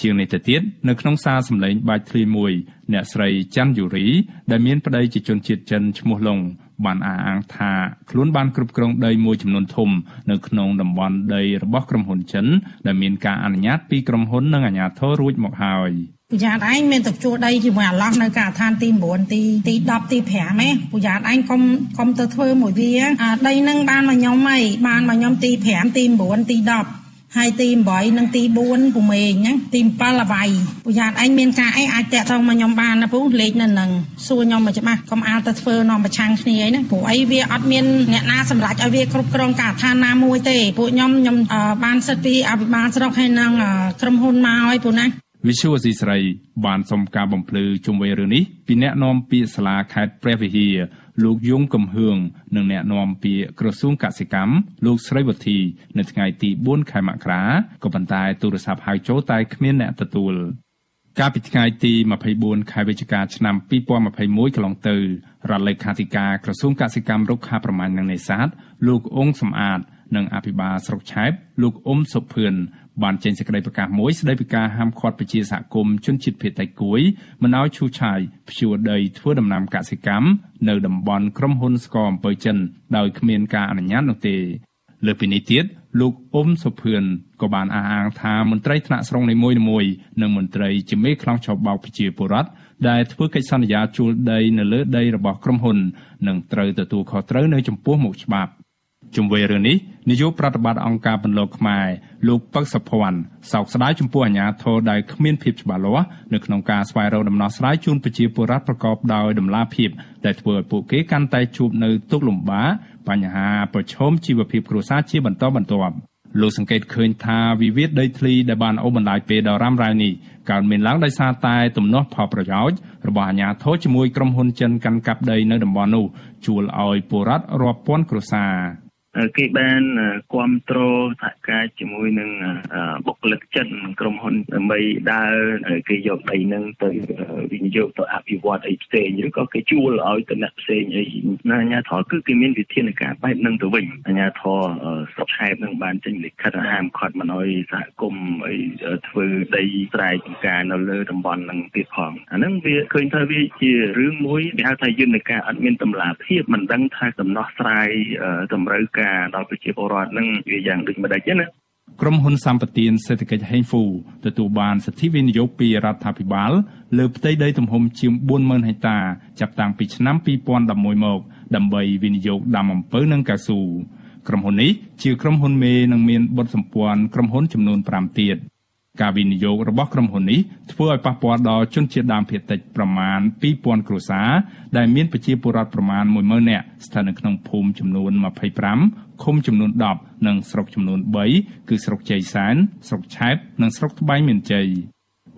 ជាងនេះទៅទៀតនៅក្នុងសារសម្លេងបាច់ធ្លីមួយ អ្នកស្រីច័ន្ទយូរី ដែលមានប្តីជាជនជាតិចិនឈ្មោះឡុងបានអះអាងថាខ្លួនបានគ្រប់គ្រងដីមួយចំនួនធំនៅក្នុងតំបន់ដីរបស់ក្រុមហ៊ុនចិន ដែលមានការអនុញ្ញាតពីក្រុមហ៊ុននិងអាជ្ញាធររួចមកហើយពូយ៉ាតឯងមានទៅជួដីជាមួយអាឡោះនៅការដ្ឋានទី9ទីទី10ទី5ហ៎ពូយ៉ាតឯងកុំកុំទៅធ្វើមួយវាអាដីនឹងបានមកខ្ញុំហីបានមកខ្ញុំទី5ទី9ទី10 ហើយទី8និងទី4ពូមេងណាទី7អវ័យពូយ៉ាតឯងមានការអីអាចតាក់ទងមកខ្ញុំបានណាពូលេខនៅនឹងសួរខ្ញុំមកច្បាស់កុំអាលទៅធ្វើនាំប្រឆាំងគ្នាអីណាព្រោះអីវាអត់មានអ្នកណាសម្រេចឲ្យវាគ្រប់គ្រងការដ្ឋានណាមួយទេពួកខ្ញុំខ្ញុំបានសិទ្ធពីអភិបាលស្រុកហើយនឹងក្រុមហ៊ុនមកឲ្យពូណាវិសុវអសីស្រីបានសុំការបំភ្លឺជុំវិញរឿងនេះពីអ្នកនាំពាក្យសាលាខេត្តព្រះវិហារ លោកយងកំហឿងនិងអ្នកនាំពាក្យក្រសួងកសិកម្មលោកស្រីវុធីនៅថ្ងៃទី4ខែមករាក៏ប៉ុន្តែទូរស័ព្ទហៅចូលតែគ្មានអ្នកទទួលកាលពីថ្ងៃទី24ខែវិច្ឆិកាឆ្នាំ2021កន្លងទៅរដ្ឋលេខាធិការក្រសួងកសិកម្មរុក្ខាប្រមាញ់និងនេសាទលោកអ៊ុងសំអាតនិងអភិបាលស្រុកឆែបលោកអ៊ុំសុភឿន បានចេញសេចក្តីប្រកាសមួយស្តីពីការហាមឃាត់ប្រជាសហគមន៍ជនជាតិភាគតិចគួយមិនឲ្យឈូសឆាយភ្ជួរដីធ្វើដំណាំកសិកម្មនៅតំបន់ក្រុមហ៊ុនស្ករអំពើចិនដោយគ្មានការអនុញ្ញាតនោះទេលើពីនេះទៀតលោកអ៊ុំសុភឿនក៏បានអះអាងថាមន្ត្រីថ្នាក់ស្រុងនីមួយៗនិងមន្ត្រីជាមេខ្លោងឆោបបោកប្រជាពលរដ្ឋដែលធ្វើកិច្ចសន្យាជួលដីនៅលើដីរបស់ក្រុមហ៊ុននឹងត្រូវទទួលខុសត្រូវនៅចំពោះមុខច្បាប់ ជុំវិញរឿងនេះនាយកប្រតិបត្តិអង្គការបន្លកខ្មែរលោកពឹកសុភ័ណ្ឌសោកស្ដាយចំពោះអាញាធរដែលគ្មានភាពច្បាស់លាស់នៅក្នុងការស្វែងរកដំណោះស្រាយជូនប្រជាពលរដ្ឋប្រកបដោយដំណាភាពដែលធ្វើឲ្យពួកគេកាន់តែជួបនៅទុក្ខលំបាកបញ្ហាប្រឈមជីវភាពគ្រួសារជាបន្តបន្ទាប់លោកសង្កេតឃើញថាវិវាទដីធ្លីដែលបានអូសបន្លាយពេលដ៏រ៉ាំរ៉ៃនេះកើតមានឡើងដោយសារតែទំនាស់ផលប្រយោជន៍របស់អាជ្ញាធរជាមួយក្រុមហ៊ុនចិនកាន់កាប់ដីនៅតំបន់នោះជួលឲ្យពលរដ្ឋរាប់ពាន់គ្រួសារ គេបានគ្រប់គ្រងសហការជាមួយនឹងបុគ្គលិកចិនក្រុមហ៊ុនដើម្បីដើរគេយកដីនឹងទៅវិនិយោគទៅអភិវឌ្ឍអីផ្សេងឬក៏គេជួលឲ្យតំណែងផ្សេងអីណាអាញាធរគឺគេមានវិធានការបែបហ្នឹងទៅវិញអាញាធរស្រុកខេត្តនឹងបានចេញលិខិតហាមឃាត់មិនឲ្យសហគមន៍អីធ្វើដីស្រែចម្ការនៅលើតំបន់ហ្នឹងទៀតផងអាហ្នឹងវាឃើញថាវាជារឿងមួយគេហៅថាយន្តការអត់មានតម្លាភាពមិនដឹងថាដំណោះស្រាយតម្រូវការដល់ប្រជាពលរដ្ឋហ្នឹងវាយ៉ាងដូចម្ដេចទេណាក្រុមហ៊ុនសម្បទានសេដ្ឋកិច្ចហេងហ្វូទទួលបានសិទ្ធិវិនិយោគពីរដ្ឋាភិបាល លើផ្ទៃដីទំហំជាង40000ហិកតា ចាប់តាំងពីឆ្នាំ2011មក ដើម្បីវិនិយោគដាំអំពៅនិងកៅស៊ូក្រុមហ៊ុននេះជាក្រុមហ៊ុនមេនិងមានបុតសម្ព័ន្ធក្រុមហ៊ុនចំនួន5ទៀត ការវិនិយោគរបស់ក្រុមហ៊ុននេះធ្វើឲ្យប៉ះពាល់ដល់ជនជាតិដើមភាគតិចប្រមាណ2000គ្រួសារដែលមានប្រជាពលរដ្ឋប្រមាណ10000នាក់ស្ថិតនៅក្នុងភូមិចំនួន25ឃុំចំនួន10និងស្រុកចំនួន3គឺស្រុកជ័យសែនស្រុកឆែបនិងស្រុកត្បែងមានជ័យ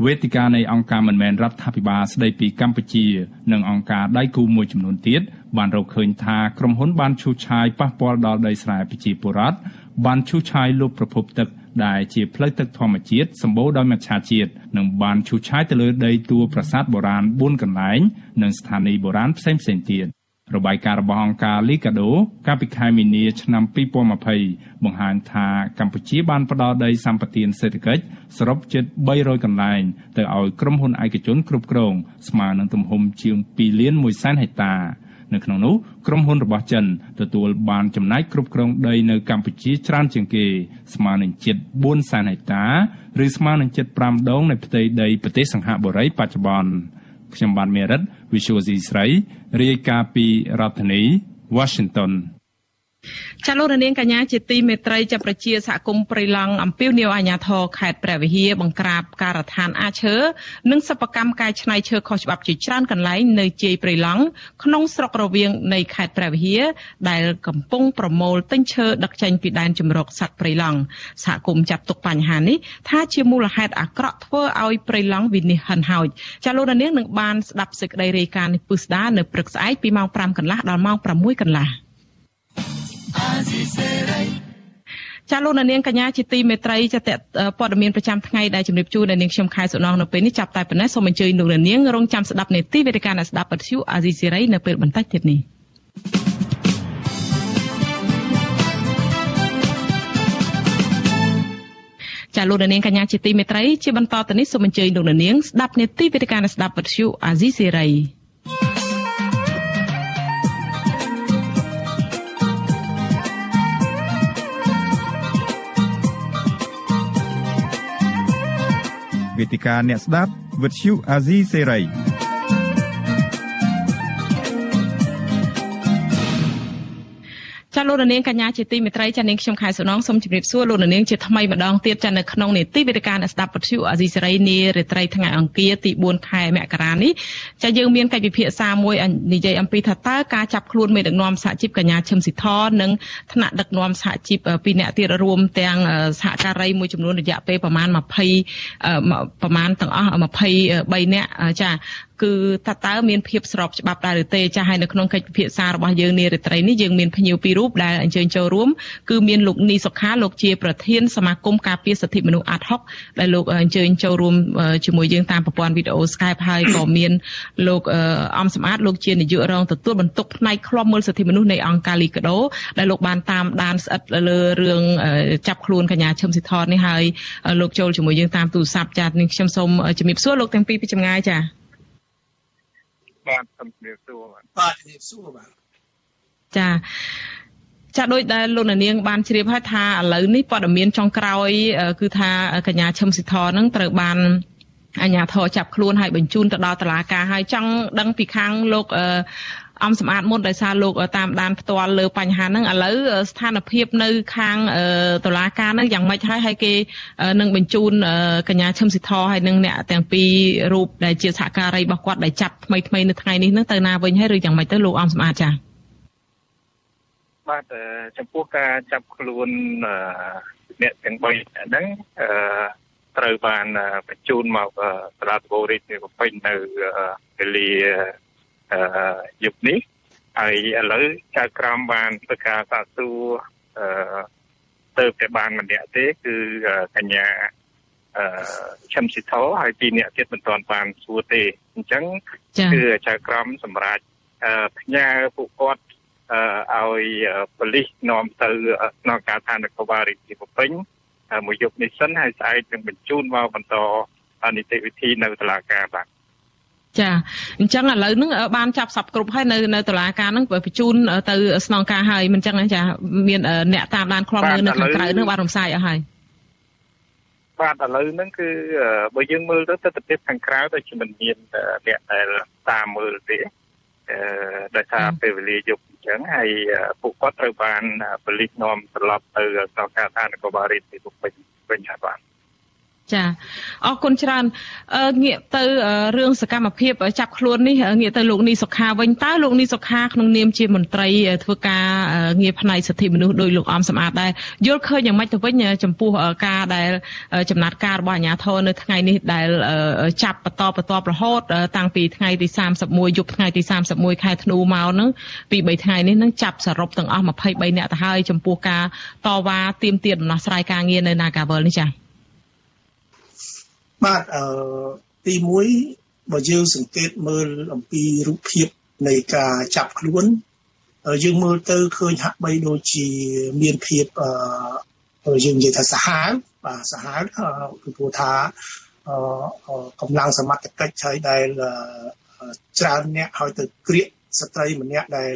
វេទិកានៃអង្គការមិនមែនរដ្ឋាភិបាលស្ដីពីកម្ពុជា និងអង្គការដៃគូមួយចំនួនទៀតបានរកឃើញថាក្រុមហ៊ុនបានឈូសឆាយប៉ះពាល់ដល់ដីស្រែប្រជាពលរដ្ឋបានឈូសឆាយលុបប្រភពទឹក ដែលជាផ្លូវទឹកធម្មជាតិសម្បូរដោយមច្ឆជាតិនិងបានឈូសឆាយទៅលើដីទួលប្រាសាទបុរាណ4កន្លែងនិងស្ថានីយ៍បុរាណផ្សេងៗទៀតរបាយការណ៍របស់អង្គការ Liga do កាលពីខែមីនាឆ្នាំ2020បង្ហាញថាកម្ពុជាបានផ្ដល់ដីសម្បត្តិសេដ្ឋកិច្ចសរុបជិត300កន្លែងទៅឲ្យក្រុមហ៊ុនឯកជនគ្រប់គ្រងស្មើនឹងទំហំជាង2លាន1សែនហិកតា នៅក្នុងនោះក្រុមហ៊ុនរបស់ចិនទទួលបានចំណាយគ្រប់គ្រងដីនៅកម្ពុជាច្រើនជាងគេ ស្មើនឹងជិត4សែនហិកតាឬស្មើនឹងជិត5ដងនៃផ្ទៃដីប្រទេសសង្ហបុរីបច្ចុប្បន្នខ្ញុំបានមេរិត Visual C ស្រីរាយការណ៍ពីរដ្ឋធានី Washington ចាលោករនាងកញ្ញាជាទីមេត្រីចាប់ប្រជាសហគមន៍ព្រៃឡង់អំពាវនាវអាជ្ញាធរខេត្តព្រះវិហារបង្ក្រាបការដ្ឋានអាឈើនិងសិប្បកម្មកែច្នៃឈើខុសច្បាប់ជាច្រើនកន្លែងនៅជាយព្រៃឡង់ក្នុងស្រុករវៀងនៃខេត្តព្រះវិហារដែលកំពុងប្រមូលទិញឈើដឹកចេញពីដែនជម្រកសត្វព្រៃឡង់សហគមន៍ចាត់ទុកបញ្ហានេះថាជាមូលហេតុអាក្រក់ធ្វើឲ្យព្រៃឡង់វិនិច្ឆ័យហិនហោចចាលោករនាងនឹងបានស្ដាប់សេចក្តីរាយការណ៍នេះពឹស្ដានៅព្រឹកស្អែកពីម៉ោង5កន្លះដល់ម៉ោង6កន្លះ ចាលោកនាងកញ្ញាជាទីមេត្រីចាតព័ត៌មានប្រចាំថ្ងៃដែលជម្រាបជូនដល់នាងខ្ញុំខែសុណងនៅពេលនេះចាប់តែប៉ុណ្ណេះសូមអញ្ជើញលោកនាងរងចាំស្ដាប់នេតិវេទិកាអ្នកស្ដាប់ពទ្យុអាស៊ីសេរីនៅពេលបន្តិចទៀតនេះចាលោកនាងកញ្ញាជាទីមេត្រីជាបន្តទៅនេះសូមអញ្ជើញលោកនាងស្ដាប់នេតិវេទិកាអ្នកស្ដាប់ពទ្យុអាស៊ីសេរី វេទិកាអ្នកស្ដាប់វិទ្យុអាស៊ីសេរី ចាលោកនាងកញ្ញាជាទីមេត្រីចានាងខ្ញុំខែសុណងសូមជម្រាបសួរលោកនាងជាថ្មីម្ដងទៀតចានៅក្នុងនេតិវិទ្យាអ្នកស្ដាប់ពទ្យុអាស៊ីសេរីនារាត្រីថ្ងៃអង្គារទី4ខែមករានេះចាយើងមានកិច្ចពិភាក្សាមួយនិយាយអំពីថាតើការចាប់ខ្លួនមេដឹកនាំសហជីពកញ្ញាឈឹមស៊ីធនិងថ្នាក់ដឹកនាំសហជីពពីរនាក់ទៀតរួមទាំងសហការីមួយចំនួនរយៈពេលប្រមាណ20ប្រមាណទាំងអស់23នាក់ចា គឺតើតើមានភាពស្របច្បាប់ដែរឬទេចាស់ហើយនៅក្នុងកិច្ចពិភាក្សារបស់យើងនារាត្រីនេះយើងមានភ្ញៀវពីររូបដែលអញ្ជើញចូលរួមគឺមានលោកនីសុខាលោកជាប្រធានសមាគមការពារសិទ្ធិមនុស្សអាត់ហុកដែលលោកអញ្ជើញចូលរួមជាមួយយើងតាមប្រព័ន្ធវីដេអូ Skype ហើយក៏មានលោកអំសម្បត្តិលោកជានាយករងទទួលបន្ទុកផ្នែកឃ្លាំមើលសិទ្ធិមនុស្សនៃអង្គការលីកាដូដែលលោកបានតាមដានស្អិតលើរឿងចាប់ខ្លួនកញ្ញាឈឹមស៊ីធននេះហើយលោកចូលជាមួយយើងតាមទូរស័ព្ទចា៎នេះខ្ញុំសូមជំរាបសួរលោកទាំងពីរពីចម្ងាយចា៎ បាទសូមជម្រាបសួរបាទបាទជម្រាបសួរបាទចាចាដូចដែលលោកនាងបានជ្រាបហើយថាឥឡូវនេះព័ត៌មានចុងក្រោយ គឺថាកញ្ញាឈឹមស៊ីធនឹងត្រូវបានអញ្ញាធរចាប់ខ្លួនហើយបញ្ជូនទៅដល់តុលាការហើយចង់ដឹងពីខាងលោក អឺអំសម្បត្តិមុនដោយសារលោកតាមដានផ្ទាល់លើបញ្ហាហ្នឹងឥឡូវស្ថានភាពនៅខាងតុលាការហ្នឹងយ៉ាងម៉េចហើយហើយគេនឹងបញ្ជូនកញ្ញាឈឹមស៊ីធហើយនឹងអ្នកទាំងពីររូបដែលជាសហការីរបស់គាត់ដែលចាប់ថ្មីថ្មីនៅថ្ងៃនេះហ្នឹងទៅណាវិញហើយឬយ៉ាងម៉េចទៅលោកអំសម្បត្តិចា៎បាទចំពោះការចាប់ខ្លួនអ្នកទាំង3ហ្នឹងអឺត្រូវបានបញ្ជូនមកសាលាដំបូងរាជធានីភ្នំពេញនៅវេលា យប់នេះហើយឥឡូវចៅក្រមបានធ្វើការសាកសួរអឺទៅតែបានម្នាក់ទេគឺកញ្ញាអឺឈឹមស៊ីថោហើយពីរនាក់ទៀតមិនទាន់បានសួរទេអញ្ចឹងគឺចៅក្រមសម្រាប់ផ្ញើពួកគាត់អឺឲ្យប៉ូលីសនាំទៅក្នុងការឋាននគរបាលរាជធានីភ្នំពេញមួយយប់នេះសិនហើយស្អែកនឹងបញ្ជូនមកបន្តនីតិវិធីនៅតុលាការបាទ ចាអញ្ចឹងឥឡូវហ្នឹងបានចាប់សັບគ្រប់ហើយនៅនៅតុលាការហ្នឹងបញ្ជូនទៅស្នងការហើយមិនអញ្ចឹងចាមានអ្នកតាមដានខ្លំនៅនៅខាងក្រៅហ្នឹងបានរំសាយអស់ហើយបាទឥឡូវហ្នឹងគឺបើយើងមើលទៅទស្សនវិជ្ជាខាងក្រៅទៅជាមិនមានអ្នកដែលតាមមើលទេអឺដោយសារពេលវេលាយប់អញ្ចឹងហើយពួកគាត់ត្រូវបានប៉ូលីសនាំត្រឡប់ទៅស្នងការឋាននគរបាលរាជធានីភ្នំពេញវិញហើយបាទ ចាអរគុណច្រើនងាកទៅរឿងសកម្មភាពចាប់ខ្លួននេះងាកទៅលោកនីសុខាវិញតើលោកនីសុខាក្នុងនាមជាមន្ត្រីធ្វើការងារផ្នែកសិទ្ធិមនុស្សដោយលោកអំសម្បត្តិដែរយល់ឃើញយ៉ាងម៉េចទៅវិញចំពោះការដែលចំណាត់ការរបស់អាជ្ញាធរនៅថ្ងៃនេះដែលចាប់បន្តបន្តរហូត តាំងពីថ្ងៃទី31យប់ថ្ងៃទី31ខែធ្នូមកហ្នឹងពី3ថ្ងៃនេះនឹងចាប់សរុបទាំងអស់23នាក់ទៅហើយចំពោះការតវ៉ាទាមទារដំណោះស្រាយការងារនៅ Nagawal នេះចា៎ បាទអឺទី1បើយើងសង្កេតមើលអំពីរូបភាពនៃការចាប់ខ្លួនយើងមើលទៅឃើញហាក់បីដូចជាមានភាពអឺយើងនិយាយថាសាហាវបាទសាហាវគឺព្រោះថាអឺកម្លាំងសមត្ថកិច្ចហើយដែលច្រើនអ្នកហើយទៅក្រៀកស្ត្រីម្នាក់ដែល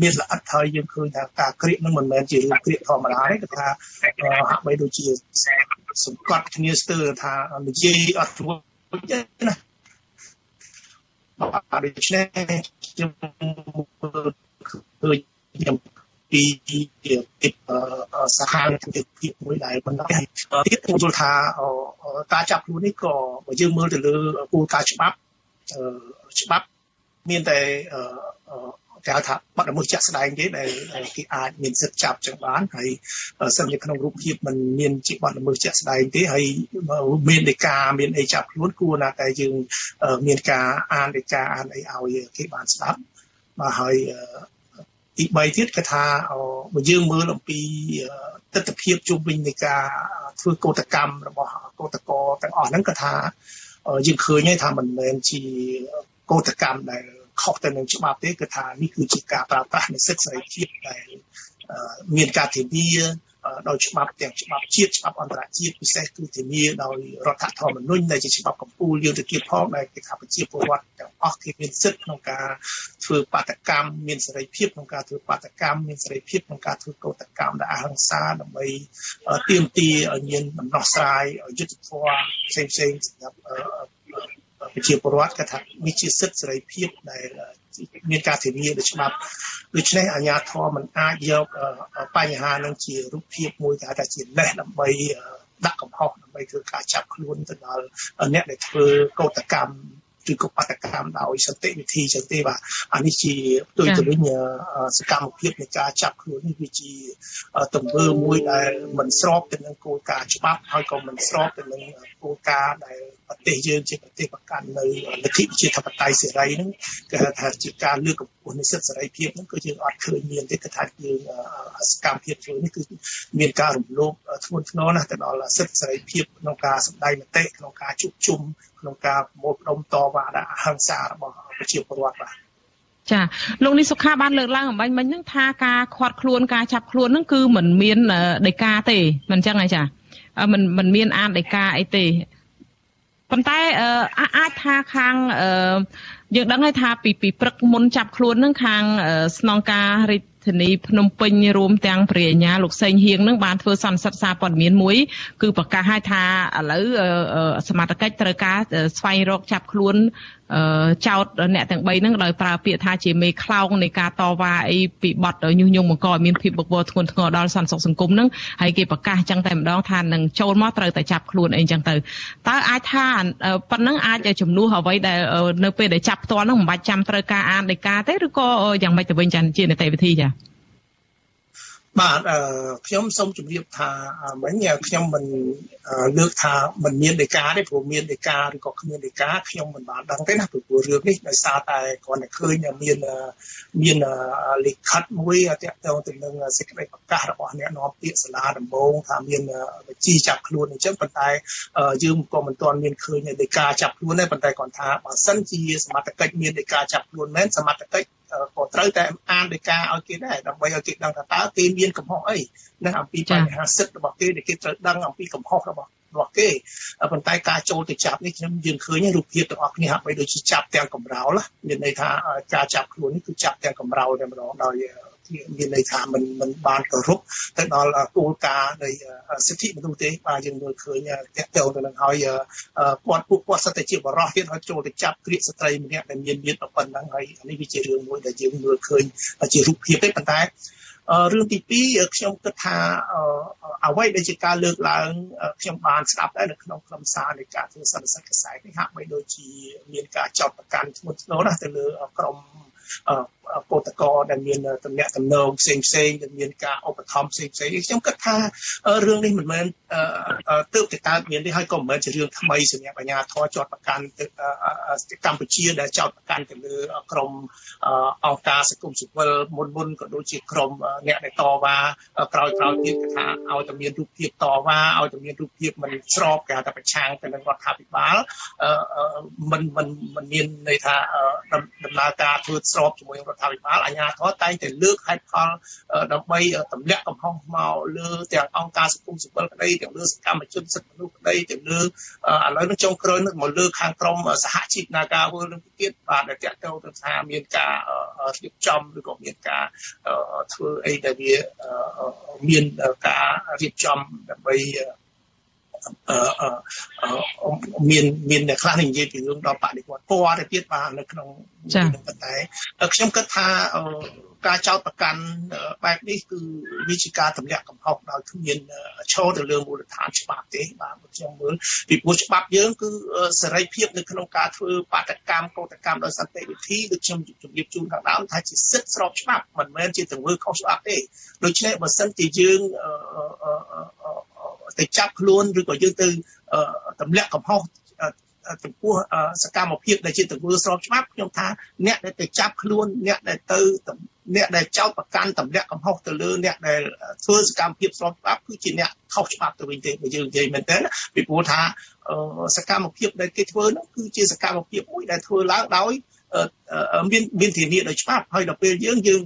មានល្អិតហើយយើងឃើញថាការក្រៀកនឹងមិនមែនជារឿងក្រៀកធម្មតាទេគឺថាហាក់បីដូចជា សង្កត់គ្នាស្ទើរថានិយាយអត់រួចទេណាបាទដូច្នេះខ្ញុំឃើញខ្ញុំពីពីសហការទីភាពមួយដែលបណ្ដាលទៀតខ្ញុំយល់ថាការចាប់ខ្លួននេះក៏បើយើងមើលទៅលើគោលការណ៍ច្បាប់ច្បាប់មានតែ គេហៅថាបាត់ល្មើសជាក់ស្ដែងទេដែលគេអាចមានសិទ្ធិចាប់ចឹងបានហើយសិនជាក្នុងរូបភាពมันមានជាបាត់ល្មើសជាក់ស្ដែងទេហើយមានដីកាមានអីចាប់ខ្លួនគួរណាតែយើងមានការអានដីកាអានអីឲ្យគេបានស្ដាប់បាទហើយទី3ទៀតគឺថាបើយើងមើលអំពីទស្សនវិជ្ជាជុំវិញនៃការធ្វើកោតកម្មរបស់កោតកោទាំងអស់ហ្នឹងគឺថាយើងឃើញហើយថាមិនមែនជាកោតកម្មដែល ខុសទៅនឹងច្បាប់ទេគឺថានេះគឺជាការប្រើប្រាស់នៃសិទ្ធិសេរីភាពដែលមានការធានាដោយច្បាប់ទាំងច្បាប់ជាតិច្បាប់អន្តរជាតិពិសេសគឺធានាដោយរដ្ឋធម្មនុញ្ញដែលជាច្បាប់កម្ពុជាយុទ្ធកិច្ចផងដែលគេថាប្រជាពលរដ្ឋទាំងអស់គេមានសិទ្ធិក្នុងការធ្វើបាតកម្មមានសេរីភាពក្នុងការធ្វើបាតកម្មមានសេរីភាពក្នុងការធ្វើកោតកម្មដែលអហិង្សាដើម្បីទាមទារឲ្យមានដំណោះស្រាយយុត្តិធម៌ផ្សេងផ្សេងសម្រាប់ ប្រជាពលរដ្ឋគាត់ថានេះជាសិទ្ធិសេរីភាពដែលមានការធានាដោយច្បាប់ដូច្នេះអាជ្ញាធរមិនអាចយកបញ្ហានឹងជារូបភាពមួយគេហៅថាជាលេសដើម្បីដាក់កំហុសដើម្បីធ្វើការចាប់ខ្លួនទៅដល់អ្នកដែលធ្វើកោតកម្មឬក៏បាតកម្មដោយសន្តិវិធីចឹងទេបាទអានេះជាផ្ទុយទៅវិញសកម្មភាពនៃការចាប់ខ្លួននេះវាជាទង្វើមួយដែលមិនស្របទៅនឹងគោលការណ៍ច្បាប់ហើយក៏មិនស្របទៅនឹងគោលការណ៍ដែល ប្រទេសយើងជាប្រទេសប្រកាន់នៅលទ្ធិប្រជាធិបតេយ្យសេរីហ្នឹងគេថាជាការលើកកម្ពស់នៃសិទ្ធិសេរីភាពហ្នឹងគឺយើងអត់ឃើញមានទេគឺថាយើងសកម្មភាពធ្វើនេះគឺមានការរំលោភធ្ងន់ធ្ងរណាស់ទៅដល់សិទ្ធិសេរីភាពក្នុងការសម្ដែងមតិក្នុងការជួបជុំក្នុងការប្រមូលផ្ដុំតវ៉ាដាក់អហិង្សារបស់ប្រជាពលរដ្ឋបាទចាលោកនេះសុខាបានលើកឡើងអំបញ្ញមិញហ្នឹងថាការខាត់ខ្លួនការចាប់ខ្លួនហ្នឹងគឺមិនមានដីកាទេមិនអញ្ចឹងហ៎ចាមិនមិនមានអានដីកាអីទេ ប៉ុន្តែអាចថាខាងយើងដឹងហើយថាពីពីព្រឹកមុនចាប់ខ្លួននឹងខាងស្នងការរាជធានីភ្នំពេញរួមទាំងព្រះអញ្ញាលោកសេងហៀងនឹងបានធ្វើសន្និសីទសារព័ត៌មានមួយគឺប្រកាសឲ្យថាឥឡូវសមត្ថកិច្ចត្រូវការស្វែងរកចាប់ខ្លួន ចោតអ្នកទាំង3ហ្នឹងដោយប្រើពាក្យថាជាមេខ្លោងនៃការតវ៉ាអីពីបទញុះញង់បង្កឲ្យមានភាពបកបោធ្ងន់ធ្ងរដល់សន្តិសុខសង្គមហ្នឹងហើយគេប្រកាសអញ្ចឹងតែម្ដងថានឹងចូលមកត្រូវតែចាប់ខ្លួនអីអញ្ចឹងទៅតើអាចថាប៉ុណ្ណឹងអាចជំនួសអ្វីដែលនៅពេលដែលចាប់ផ្ទាល់ហ្នឹងមិនបាច់ចាំត្រូវការអានដីកាទេឬក៏យ៉ាងម៉េចទៅវិញចាជានីតិវិធីចា បាទខ្ញុំសូមជម្រាបថាមិញខ្ញុំមិនលើកថាមិនមានដីកាទេព្រោះមានដីកាឬក៏គ្មានដីកាខ្ញុំមិនបានដឹងទេណាព្រោះរឿងនេះដោយសារតែគ្រាន់តែឃើញមានមានលិខិតមួយទាក់ទងទៅនឹងសេចក្តីប្រកាសរបស់អ្នកនាំពាក្យសាលាដំបងថាមានបញ្ជីចាប់ខ្លួនអញ្ចឹងប៉ុន្តែយើងក៏មិនទាន់មានឃើញដីកាចាប់ខ្លួនទេប៉ុន្តែគាត់ថាបើសិនជាសមត្ថកិច្ចមានដីកាចាប់ខ្លួនមែនសមត្ថកិច្ច ក៏ត្រូវតែអានដីកាឲ្យគេដែរដើម្បីឲ្យគេដឹងថាតើគេមានកំហុសអីនៅអំពីបញ្ហាសិទ្ធិរបស់គេដែលគេត្រូវដឹងអំពីកំហុសរបស់របស់គេប៉ុន្តែការចូលទៅចាប់នេះខ្ញុំយើងឃើញរូបភាពទាំងអស់គ្នាហាក់បីដូចជាចាប់ទាំងកំរោលមានន័យថាការចាប់ខ្លួននេះគឺចាប់ទាំងកំរោលតែម្ដងដោយ មានន័យថាมันมันបានគោរពទៅដល់គោលការណ៍នៃសិទ្ធិមនុស្សទេបាទយើងមើលឃើញតកតទៅនឹងហើយគាត់ពួកគាត់សិតតែជាបរិសុទ្ធទៀតហើយចូលទៅចាប់គ្រាកស្ត្រីម្នាក់ដែលមានមានប៉ុណ្ណឹងហើយនេះវាជារឿងមួយដែលយើងមើលឃើញជារូបភាពទេប៉ុន្តែរឿងទី2ខ្ញុំគិតថាអ្វីដែលជាការលើកឡើងខ្ញុំបានស្ដាប់ដែរនៅក្នុងក្រុមសារនៃការធ្វើសន្និសីទកសែតនេះហាក់បីដូចជាមានការចោទប្រកាន់ធ្ងន់ធ្ងរណាស់ទៅលើក្រុម កោតកោដែលមានតំណែងតំណងផ្សេងផ្សេងដែលមានការឧបត្ថម្ភផ្សេងផ្សេងខ្ញុំគិតថារឿងនេះមិនមែនទើបតែកើតមានទេហើយក៏មិនមែនជារឿងថ្មីសម្រាប់អាជ្ញាធរជាប់ប្រកាន់ទៅកម្ពុជាដែលចោតប្រកាន់ទៅលើក្រមអង្គការសង្គមស៊ីវិលមុនមុនក៏ដូចជាក្រមអ្នកដែលតវ៉ាក្រោយក្រោយទៀតគេថាឲ្យតែមានរូបភាពតវ៉ាឲ្យតែមានរូបភាពមិនស្របគេថាប្រឆាំងទៅនឹងរដ្ឋាភិបាលមិនមិនមិនមានន័យថាដំណើរការធ្វើស្របជាមួយរដ្ឋាភិបាលអាជ្ញាធរតែងតែលើកហេតុផលដើម្បីទម្លាក់កំហុសមកលើទាំងអង្គការសង្គមស៊ីវិលក្តីទាំងលើសកម្មជនសិទ្ធិមនុស្សក្តីទាំងលើឥឡូវនេះចុងក្រោយនេះមកលើខាងក្រមសហជីពនាការវើនឹងទៀតបាទដែលតាក់ទងទៅថាមានការរៀបចំឬក៏មានការធ្វើអីដែលវាមានការរៀបចំដើម្បី មានមានអ្នកខ្លះនិយាយពីរឿងដល់បដិវត្តពណ៌ទៅទៀតបាទនៅក្នុងចា៎ប៉ុន្តែខ្ញុំគិតថាការចោតប្រកាន់បែបនេះគឺវាជាការទម្លាក់កំហុសដោយគ្មានឈរទៅលើមូលដ្ឋានច្បាប់ទេបាទខ្ញុំមើលពីព្រោះច្បាប់យើងគឺសេរីភាពនៅក្នុងការធ្វើបាតកម្មកោតកម្មដោយសន្តិវិធីដូចខ្ញុំជម្រាបជូនខាងដើមថាជាសិទ្ធិស្របច្បាប់មិនមែនជាទង្វើខុសច្បាប់ទេដូច្នេះបើសិនជាយើង ទៅចាប់ខ្លួនឬក៏យើងទៅទម្លាក់កំហុសចំពោះសកម្មភាពដែលជាទង្វើស្របច្បាប់ខ្ញុំថាអ្នកដែលទៅចាប់ខ្លួនអ្នកដែលទៅអ្នកដែលចោទប្រកាន់ទម្លាក់កំហុសទៅលើអ្នកដែលធ្វើសកម្មភាពស្របច្បាប់គឺជាអ្នកខុសច្បាប់ទៅវិញទេបើយើងនិយាយមែនតើពីព្រោះថាសកម្មភាពដែលគេធ្វើនោះគឺជាសកម្មភាពមួយដែលធ្វើឡើងដោយ មានមានធានាដោយច្បាប់ហើយដល់ពេលយើងយើង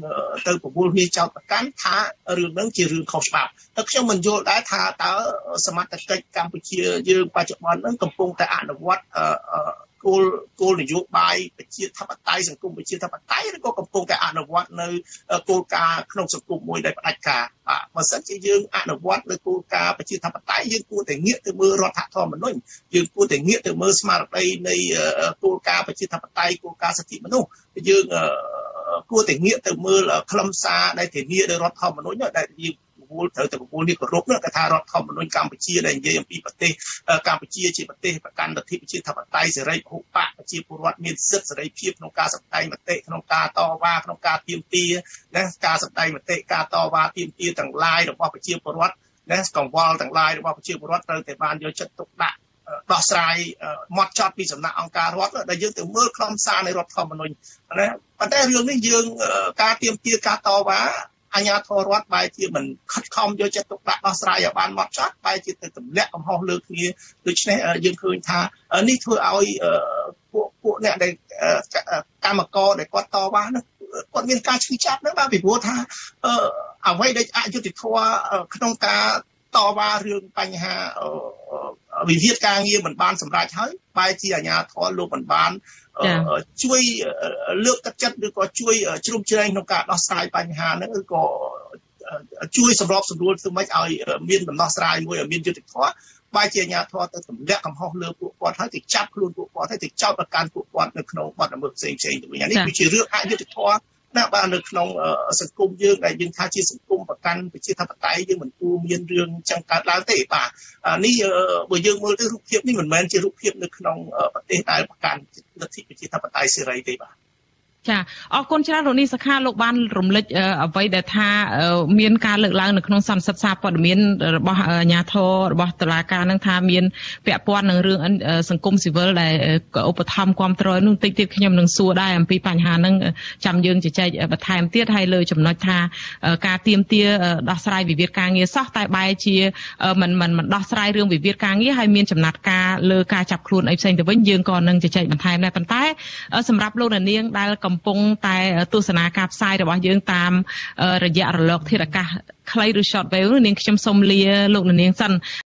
ទៅប្រមូលគ្នាចោតប្រកាន់ថារឿងហ្នឹងជារឿងខុសច្បាប់តែខ្ញុំមិនយល់ដែរថាតើសមត្ថកិច្ចកម្ពុជាយើងបច្ចុប្បន្នហ្នឹងកំពុងតែអនុវត្ត គោលគោលនយោបាយប្រជាធិបតេយ្យសង្គមប្រជាធិបតេយ្យឬក៏កំពុងតែអនុវត្តនៅគោលការណ៍ក្នុងសង្គមមួយដែលផ្ដាច់ការបាទបើសិនជាយើងអនុវត្តនៅគោលការណ៍ប្រជាធិបតេយ្យយើងគួរតែងាកទៅមើលរដ្ឋធម្មនុញ្ញយើងគួរតែងាកទៅមើលស្មារតីនៃគោលការណ៍ប្រជាធិបតេយ្យគោលការណ៍សិទ្ធិមនុស្សយើងគួរតែងាកទៅមើលខ្លឹមសារដែលធានាដោយរដ្ឋធម្មនុញ្ញដែលយើង វល់ត្រូវតែពពលនេះគោរពនោះគេថារដ្ឋធម្មនុញ្ញកម្ពុជាដែលនិយាយអំពីប្រទេសកម្ពុជាជាប្រទេសប្រកាន់លទ្ធិប្រជាធិបតេយ្យសេរីពហុបកប្រជាពលរដ្ឋមានសិទ្ធិសេរីភាពក្នុងការសម្ដែងមតិក្នុងការតវ៉ាក្នុងការទាមទារណាការសម្ដែងមតិការតវ៉ាទាមទារទាំងឡាយរបស់ប្រជាពលរដ្ឋណាកង្វល់ទាំងឡាយរបស់ប្រជាពលរដ្ឋត្រូវតែបានយកចិត្តទុកដាក់ដោះស្រាយមកចត់ពីសំណាក់អង្គការរដ្ឋដែលយើងទៅមើលខ្លឹមសារនៃរដ្ឋធម្មនុញ្ញណាប៉ុន្តែរឿងនេះយើងការទៀមទាការតវ៉ា អាជ្ញាធររដ្ឋបែរជាមិនខិតខំយកចិត្តទុកដាក់ដោះស្រាយឲ្យបានម៉ត់ចត់បែរជាទៅទម្លាក់កំហុសលើគ្នាដូច្នេះយើងឃើញថានេះធ្វើឲ្យពួកពួកអ្នកដែលកម្មករដែលគាត់តវ៉ានោះគាត់មានការឈឺចាប់ហ្នឹងបាទពីព្រោះថាអ្វីដែលអយុត្តិធម៌ក្នុងការតវ៉ារឿងបញ្ហាវិវាទការងារមិនបានសម្រេចហើយបែរជាអាជ្ញាធរលោកមិនបាន ជួយលើកទឹកចិត្តឬក៏ជួយជ្រោមជ្រែងក្នុងការដោះស្រាយបញ្ហាហ្នឹងឬក៏ជួយសម្របសម្រួលធ្វើម៉េចឲ្យមានដំណោះស្រាយមួយឲ្យមានយុត្តិធម៌បែរជាអាជ្ញាធរទៅទម្លាក់កំហុសលើពួកគាត់ហើយទៅចាប់ខ្លួនពួកគាត់ហើយទៅចោទប្រកាន់ពួកគាត់នៅក្នុងបទល្មើសផ្សេងផ្សេងទៅវិញនេះគឺជារឿងអយុត្តិធម៌ ណាបាទនៅក្នុងសង្គមយើងដែលយើងថាជាសង្គមប្រកាន់ប្រជាធិបតេយ្យយើងមិនគួរមានរឿងចឹងកើតឡើងទេបាទនេះបើយើងមើលទៅរូបភាពនេះមិនមែនជារូបភាពនៅក្នុងប្រទេសដែលប្រកាន់លទ្ធិប្រជាធិបតេយ្យសេរីទេបាទ ចាអរគុណច្រើនលោកនីសខាលោកបានរំលឹកអ្វីដែលថាមានការលើកឡើងនៅក្នុងសន្និសីទសារព័ត៌មានរបស់អាជ្ញាធររបស់តុលាការនឹងថាមានពាក់ព័ន្ធនឹងរឿងសង្គមស៊ីវិលដែលឧបត្ថម្ភគ្រប់គ្រងនោះតិចទៀតខ្ញុំនឹងសួរដែរអំពីបញ្ហានឹងចាំយើងជជែកបន្ថែមទៀតហើយលើចំណុចថាការទៀមទាដោះស្រាយវិវាទការងារសោះតែបែរជាមិនមិនមិនដោះស្រាយរឿងវិវាទការងារហើយមានចំណាត់ការលើការចាប់ខ្លួនអីផ្សេងទៅវិញយើងក៏នឹងជជែកបន្ថែមដែរប៉ុន្តែសម្រាប់លោកនាងដែលកំពុងតែទស្សនាការផ្សាយរបស់យើងតាមរយៈរលកធាតុអាកាសខ្លីឬ short wave នាងខ្ញុំសូមលាលោកនាងសិន